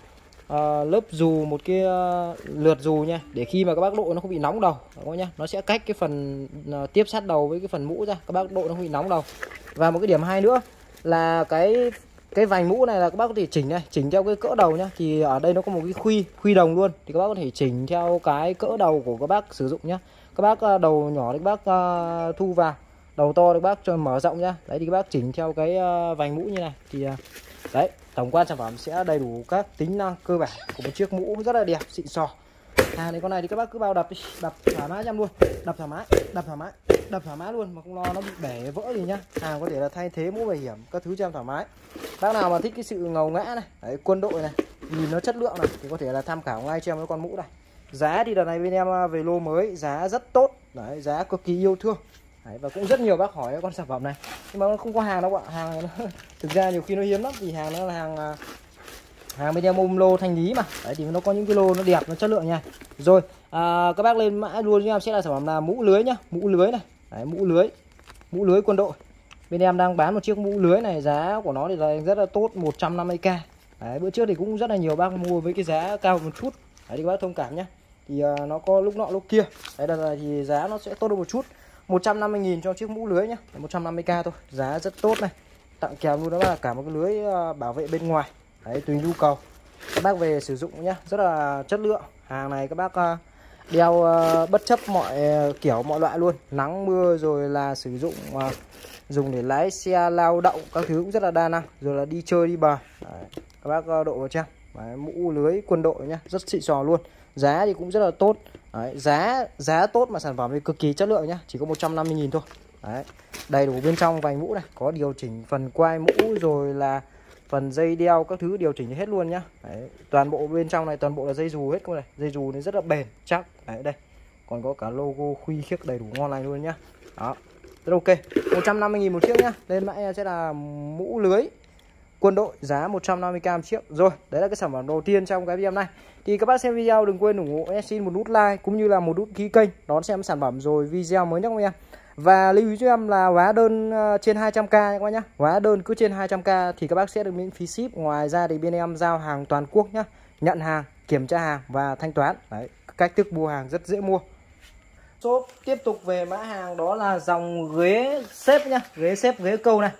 uh, lớp dù một cái uh, lượt dù nha để khi mà các bác độ nó không bị nóng đầu các nhá? Nó sẽ cách cái phần uh, tiếp sát đầu với cái phần mũ ra các bác độ nó không bị nóng đầu. Và một cái điểm hay nữa là cái cái vành mũ này là các bác có thể chỉnh này chỉnh theo cái cỡ đầu nhá. Thì ở đây nó có một cái khuy khuy đồng luôn. Thì các bác có thể chỉnh theo cái cỡ đầu của các bác sử dụng nhá. Các bác à, đầu nhỏ thì các bác uh, thu vào đầu to thì các bác cho mở rộng nhá. Đấy thì các bác chỉnh theo cái uh, vành mũ như này. Thì uh, đấy tổng quan sản phẩm sẽ đầy đủ các tính năng cơ bản của một chiếc mũ rất là đẹp xịn sò hàng này con này thì các bác cứ bao đập đi. Đập thoải mái em luôn. Đập thoải mái đập thoải mái đập thoải mái luôn mà không lo nó bị bể vỡ gì nhá. Hàng có thể là thay thế mũ bảo hiểm các thứ cho em thoải mái. Bác nào mà thích cái sự ngầu ngã này đấy, quân đội này nhìn nó chất lượng này thì có thể là tham khảo ngay cho em cái con mũ này. Giá thì đợt này bên em à, về lô mới giá rất tốt. Đấy giá cực kỳ yêu thương. Đấy, và cũng rất nhiều bác hỏi con sản phẩm này. Nhưng mà nó không có hàng đâu ạ. Hàng này nó, thực ra nhiều khi nó hiếm lắm vì hàng nó là hàng à, hàng bên em ôm lô thanh lý mà. Đấy thì nó có những cái lô nó đẹp nó chất lượng nha. Rồi à, các bác lên mã luôn cho em sẽ là sản phẩm là mũ lưới nhá. Mũ lưới này. Đấy, mũ lưới. Mũ lưới quân đội. Bên em đang bán một chiếc mũ lưới này. Giá của nó thì là rất là tốt 150k đấy, bữa trước thì cũng rất là nhiều bác mua với cái giá cao một chút. Đấy thì các bác thông cảm nhá. thì à, nó có lúc nọ lúc kia. Đấy đợt này thì giá nó sẽ tốt hơn một chút. 150.000 cho chiếc mũ lưới nhá. 150k thôi. Giá rất tốt này. Tặng kèm luôn đó là cả một cái lưới à, bảo vệ bên ngoài đấy tùy nhu cầu. Các bác về sử dụng nhé rất là chất lượng. Hàng này các bác ờ, đeo ờ, bất chấp mọi ờ, kiểu mọi loại luôn. Nắng mưa rồi là sử dụng dùng để lái xe lao động các thứ cũng rất là đa năng. Rồi là đi chơi đi bờ. Đấy, các bác độ vào trang Đấy, mũ lưới quân đội nhá rất xịn sò luôn. Giá thì cũng rất là tốt. Đấy, giá giá tốt mà sản phẩm thì cực kỳ chất lượng nhá chỉ có 150.000 thôi. Đấy, đầy đủ bên trong vành mũ này. Có điều chỉnh phần quai mũ rồi là phần dây đeo các thứ điều chỉnh hết luôn nhá. Đấy, toàn bộ bên trong này toàn bộ là dây dù hết luôn này. Dây dù này rất là bền chắc. Đấy, đây. Còn có cả logo khuy khiếc đầy đủ ngon này luôn nhá. Đó rất ok. 150.000 một chiếc nhá. Lên mã sẽ là mũ lưới quân đội giá 150k chiếc. Rồi đấy là cái sản phẩm đầu tiên trong cái video này. Thì các bác xem video đừng quên ủng hộ em xin một nút like cũng như là một nút ký kênh đón xem sản phẩm rồi video mới nhất của em và lưu ý cho em là hóa đơn ờ, trên 200k các bác nhé hóa đơn cứ trên 200k thì các bác sẽ được miễn phí ship. Ngoài ra thì bên em giao hàng toàn quốc nhé nhận hàng kiểm tra hàng và thanh toán. Đấy cách thức mua hàng rất dễ mua. Shop tiếp tục về mã hàng đó là dòng ghế xếp nhá. Ghế xếp ghế câu này.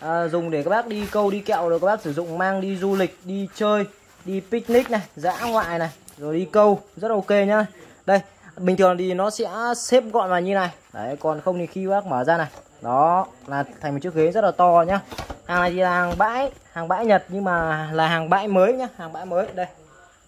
À, dùng để các bác đi câu đi kẹo rồi các bác sử dụng mang đi du lịch đi chơi đi picnic này dã ngoại này rồi đi câu. Rất ok nhá. Đây bình thường thì nó sẽ xếp gọn vào như này. Đấy còn không thì khi bác mở ra này. Đó là thành một chiếc ghế rất là to nhá. Hàng này thì là hàng bãi hàng bãi nhật nhưng mà là hàng bãi mới nhá hàng bãi mới. Đây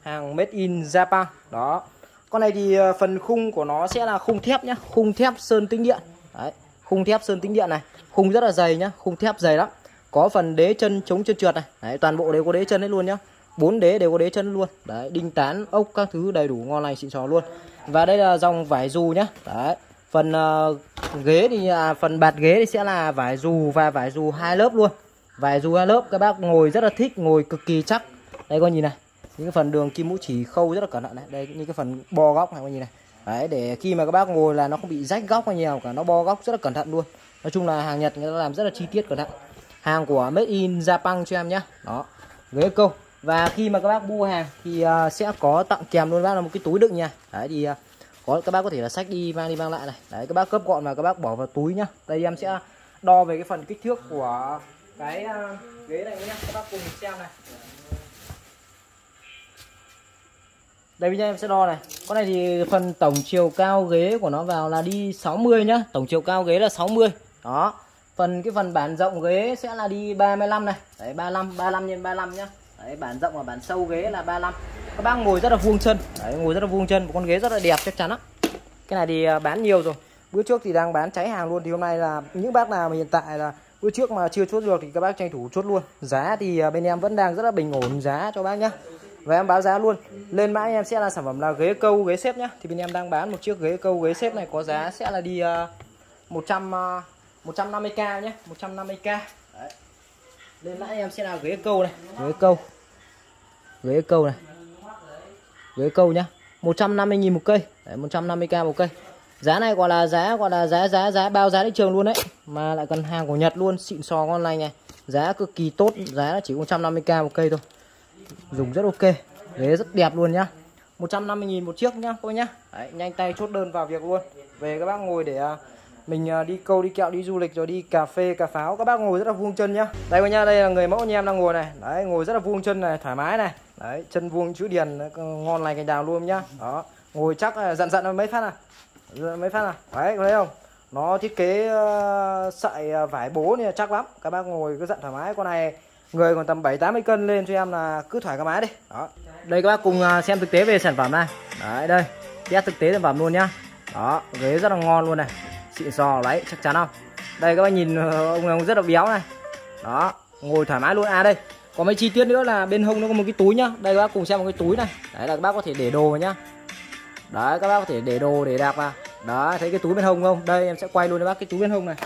hàng made in japan. Đó. Con này thì ờ, phần khung của nó sẽ là khung thép nhá khung thép sơn tĩnh điện. Đấy khung thép sơn tĩnh điện này. Khung rất là dày nhá khung thép dày lắm. Có phần đế chân chống chân trượt này. Đấy, toàn bộ đều có đế chân hết luôn nhá. Bốn đế đều có đế chân luôn. Đấy đinh tán ốc các thứ đầy đủ ngon lành xịn sò luôn và đây là dòng vải dù nhá. Đấy. Phần uh, ghế thì à, phần bạt ghế thì sẽ là vải dù và vải dù hai lớp luôn. Vải dù hai lớp các bác ngồi rất là thích ngồi cực kỳ chắc. Đây coi nhìn này. Những cái phần đường kim mũ chỉ khâu rất là cẩn thận này. Đây những cái phần bo góc này coi nhìn này. Đấy để khi mà các bác ngồi là nó không bị rách góc hay nhiều cả nó bo góc rất là cẩn thận luôn. Nói chung là hàng nhật người ta làm rất là chi tiết cẩn thận. Hàng của made in japan cho em nhé đó. Ghế câu và khi mà các bác mua hàng thì uh, sẽ có tặng kèm luôn. Bác là một cái túi đựng nha. Đấy thì uh, có các bác có thể là sách đi mang đi mang lại này. Đấy các bác cấp gọn và các bác bỏ vào túi nhá. Đây em sẽ đo về cái phần kích thước của cái uh, ghế này nhé các bác cùng xem này. Đây bây giờ em sẽ đo này. Con này thì phần tổng chiều cao ghế của nó vào là đi 60 nhá. Tổng chiều cao ghế là 60 đó. Phần cái phần bản rộng ghế sẽ là đi 35 này. Đấy 35 35 nhân 35 nhá đấy bản rộng và bản sâu ghế là 35 các bác ngồi rất là vuông chân. Đấy ngồi rất là vuông chân một con ghế rất là đẹp chắc chắn á. Cái này thì à, bán nhiều rồi. Bữa trước thì đang bán cháy hàng luôn thì hôm nay là những bác nào mà hiện tại là bữa trước mà chưa chốt được thì các bác tranh thủ chốt luôn. Giá thì à, bên em vẫn đang rất là bình ổn giá cho bác nhá. Và em báo giá luôn. Lên mã em sẽ là sản phẩm là ghế câu ghế xếp nhá. Thì bên em đang bán một chiếc ghế câu ghế xếp này có giá sẽ là đi uh, 100 uh, 150k nhé 150k Đấy. lên mã em sẽ là ghế câu này. Ghế câu ghế câu này. Ghế câu nhá 150.000 một cây. Đấy, 150k một cây. Giá này gọi là giá gọi là giá giá giá bao giá thị trường luôn đấy. Mà lại còn hàng của Nhật luôn xịn sò ngon lành này. Giá cực kỳ tốt giá chỉ 150k một cây thôi. Dùng rất ok ghế rất đẹp luôn nhá. 150.000 một chiếc nhá cô nhá. Đấy, nhanh tay chốt đơn vào việc luôn. Về các bác ngồi để à, mình à, đi câu đi kẹo đi du lịch rồi đi cà phê cà pháo. Các bác ngồi rất là vuông chân nhá. Đây cô nhá đây là người mẫu anh em đang ngồi này. Đấy ngồi rất là vuông chân này thoải mái này đấy chân vuông chữ điền ngon lành cành đào luôn nhá. Đó ngồi chắc dặn dặn mấy phát à? Mấy phát à? Đấy có thấy không? Nó thiết kế uh, sợi vải bố này chắc lắm. Các bác ngồi cứ dặn thoải mái. Con này người còn tầm 7 80 cân lên cho em là cứ thoải mái đi. Đó. Đây các bác cùng à, xem thực tế về sản phẩm này. Đấy đây. Test thực tế sản phẩm luôn nhá. Đó ghế rất là ngon luôn này. Xịn sò lấy chắc chắn không? Đây các bác nhìn ờ, ông này ông rất là béo này. Đó ngồi thoải mái luôn. À đây còn mấy chi tiết nữa là bên hông nó có một cái túi nhá. Đây các bác cùng xem một cái túi này. Đấy là các bác có thể để đồ vào nhá. Đấy, các bác có thể để đồ, để đạc vào. Đó thấy cái túi bên hông không? Đây, em sẽ quay luôn cho bác cái túi bên hông này.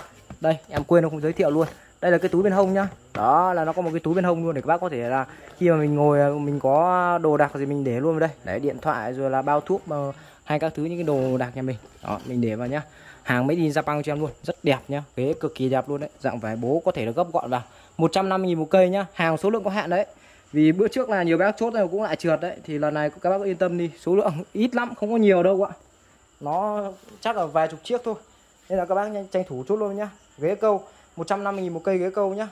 Đây, em quên nó không giới thiệu luôn. Đây là cái túi bên hông nhá. Đó, là nó có một cái túi bên hông luôn để các bác có thể là khi mà mình ngồi, mình có đồ đạc gì mình để luôn vào đây. Đấy, điện thoại rồi là bao thuốc mà hay các thứ, những cái đồ đạc nhà mình. Đó, mình để vào nhá. Hàng mấy in Japan cho em luôn. Rất đẹp nhá. Ghế cực kỳ đẹp luôn đấy. Dạng vải bố có thể là gấp gọn vào. 150 000 một cây nhá, hàng số lượng có hạn đấy. Vì bữa trước là nhiều bác chốt này cũng lại trượt đấy, thì lần này các bác yên tâm đi, số lượng ít lắm, không có nhiều đâu ạ. Nó chắc là vài chục chiếc thôi. Nên là các bác tranh thủ chốt luôn nhá. Ghế câu 150 000 một cây ghế câu nhá.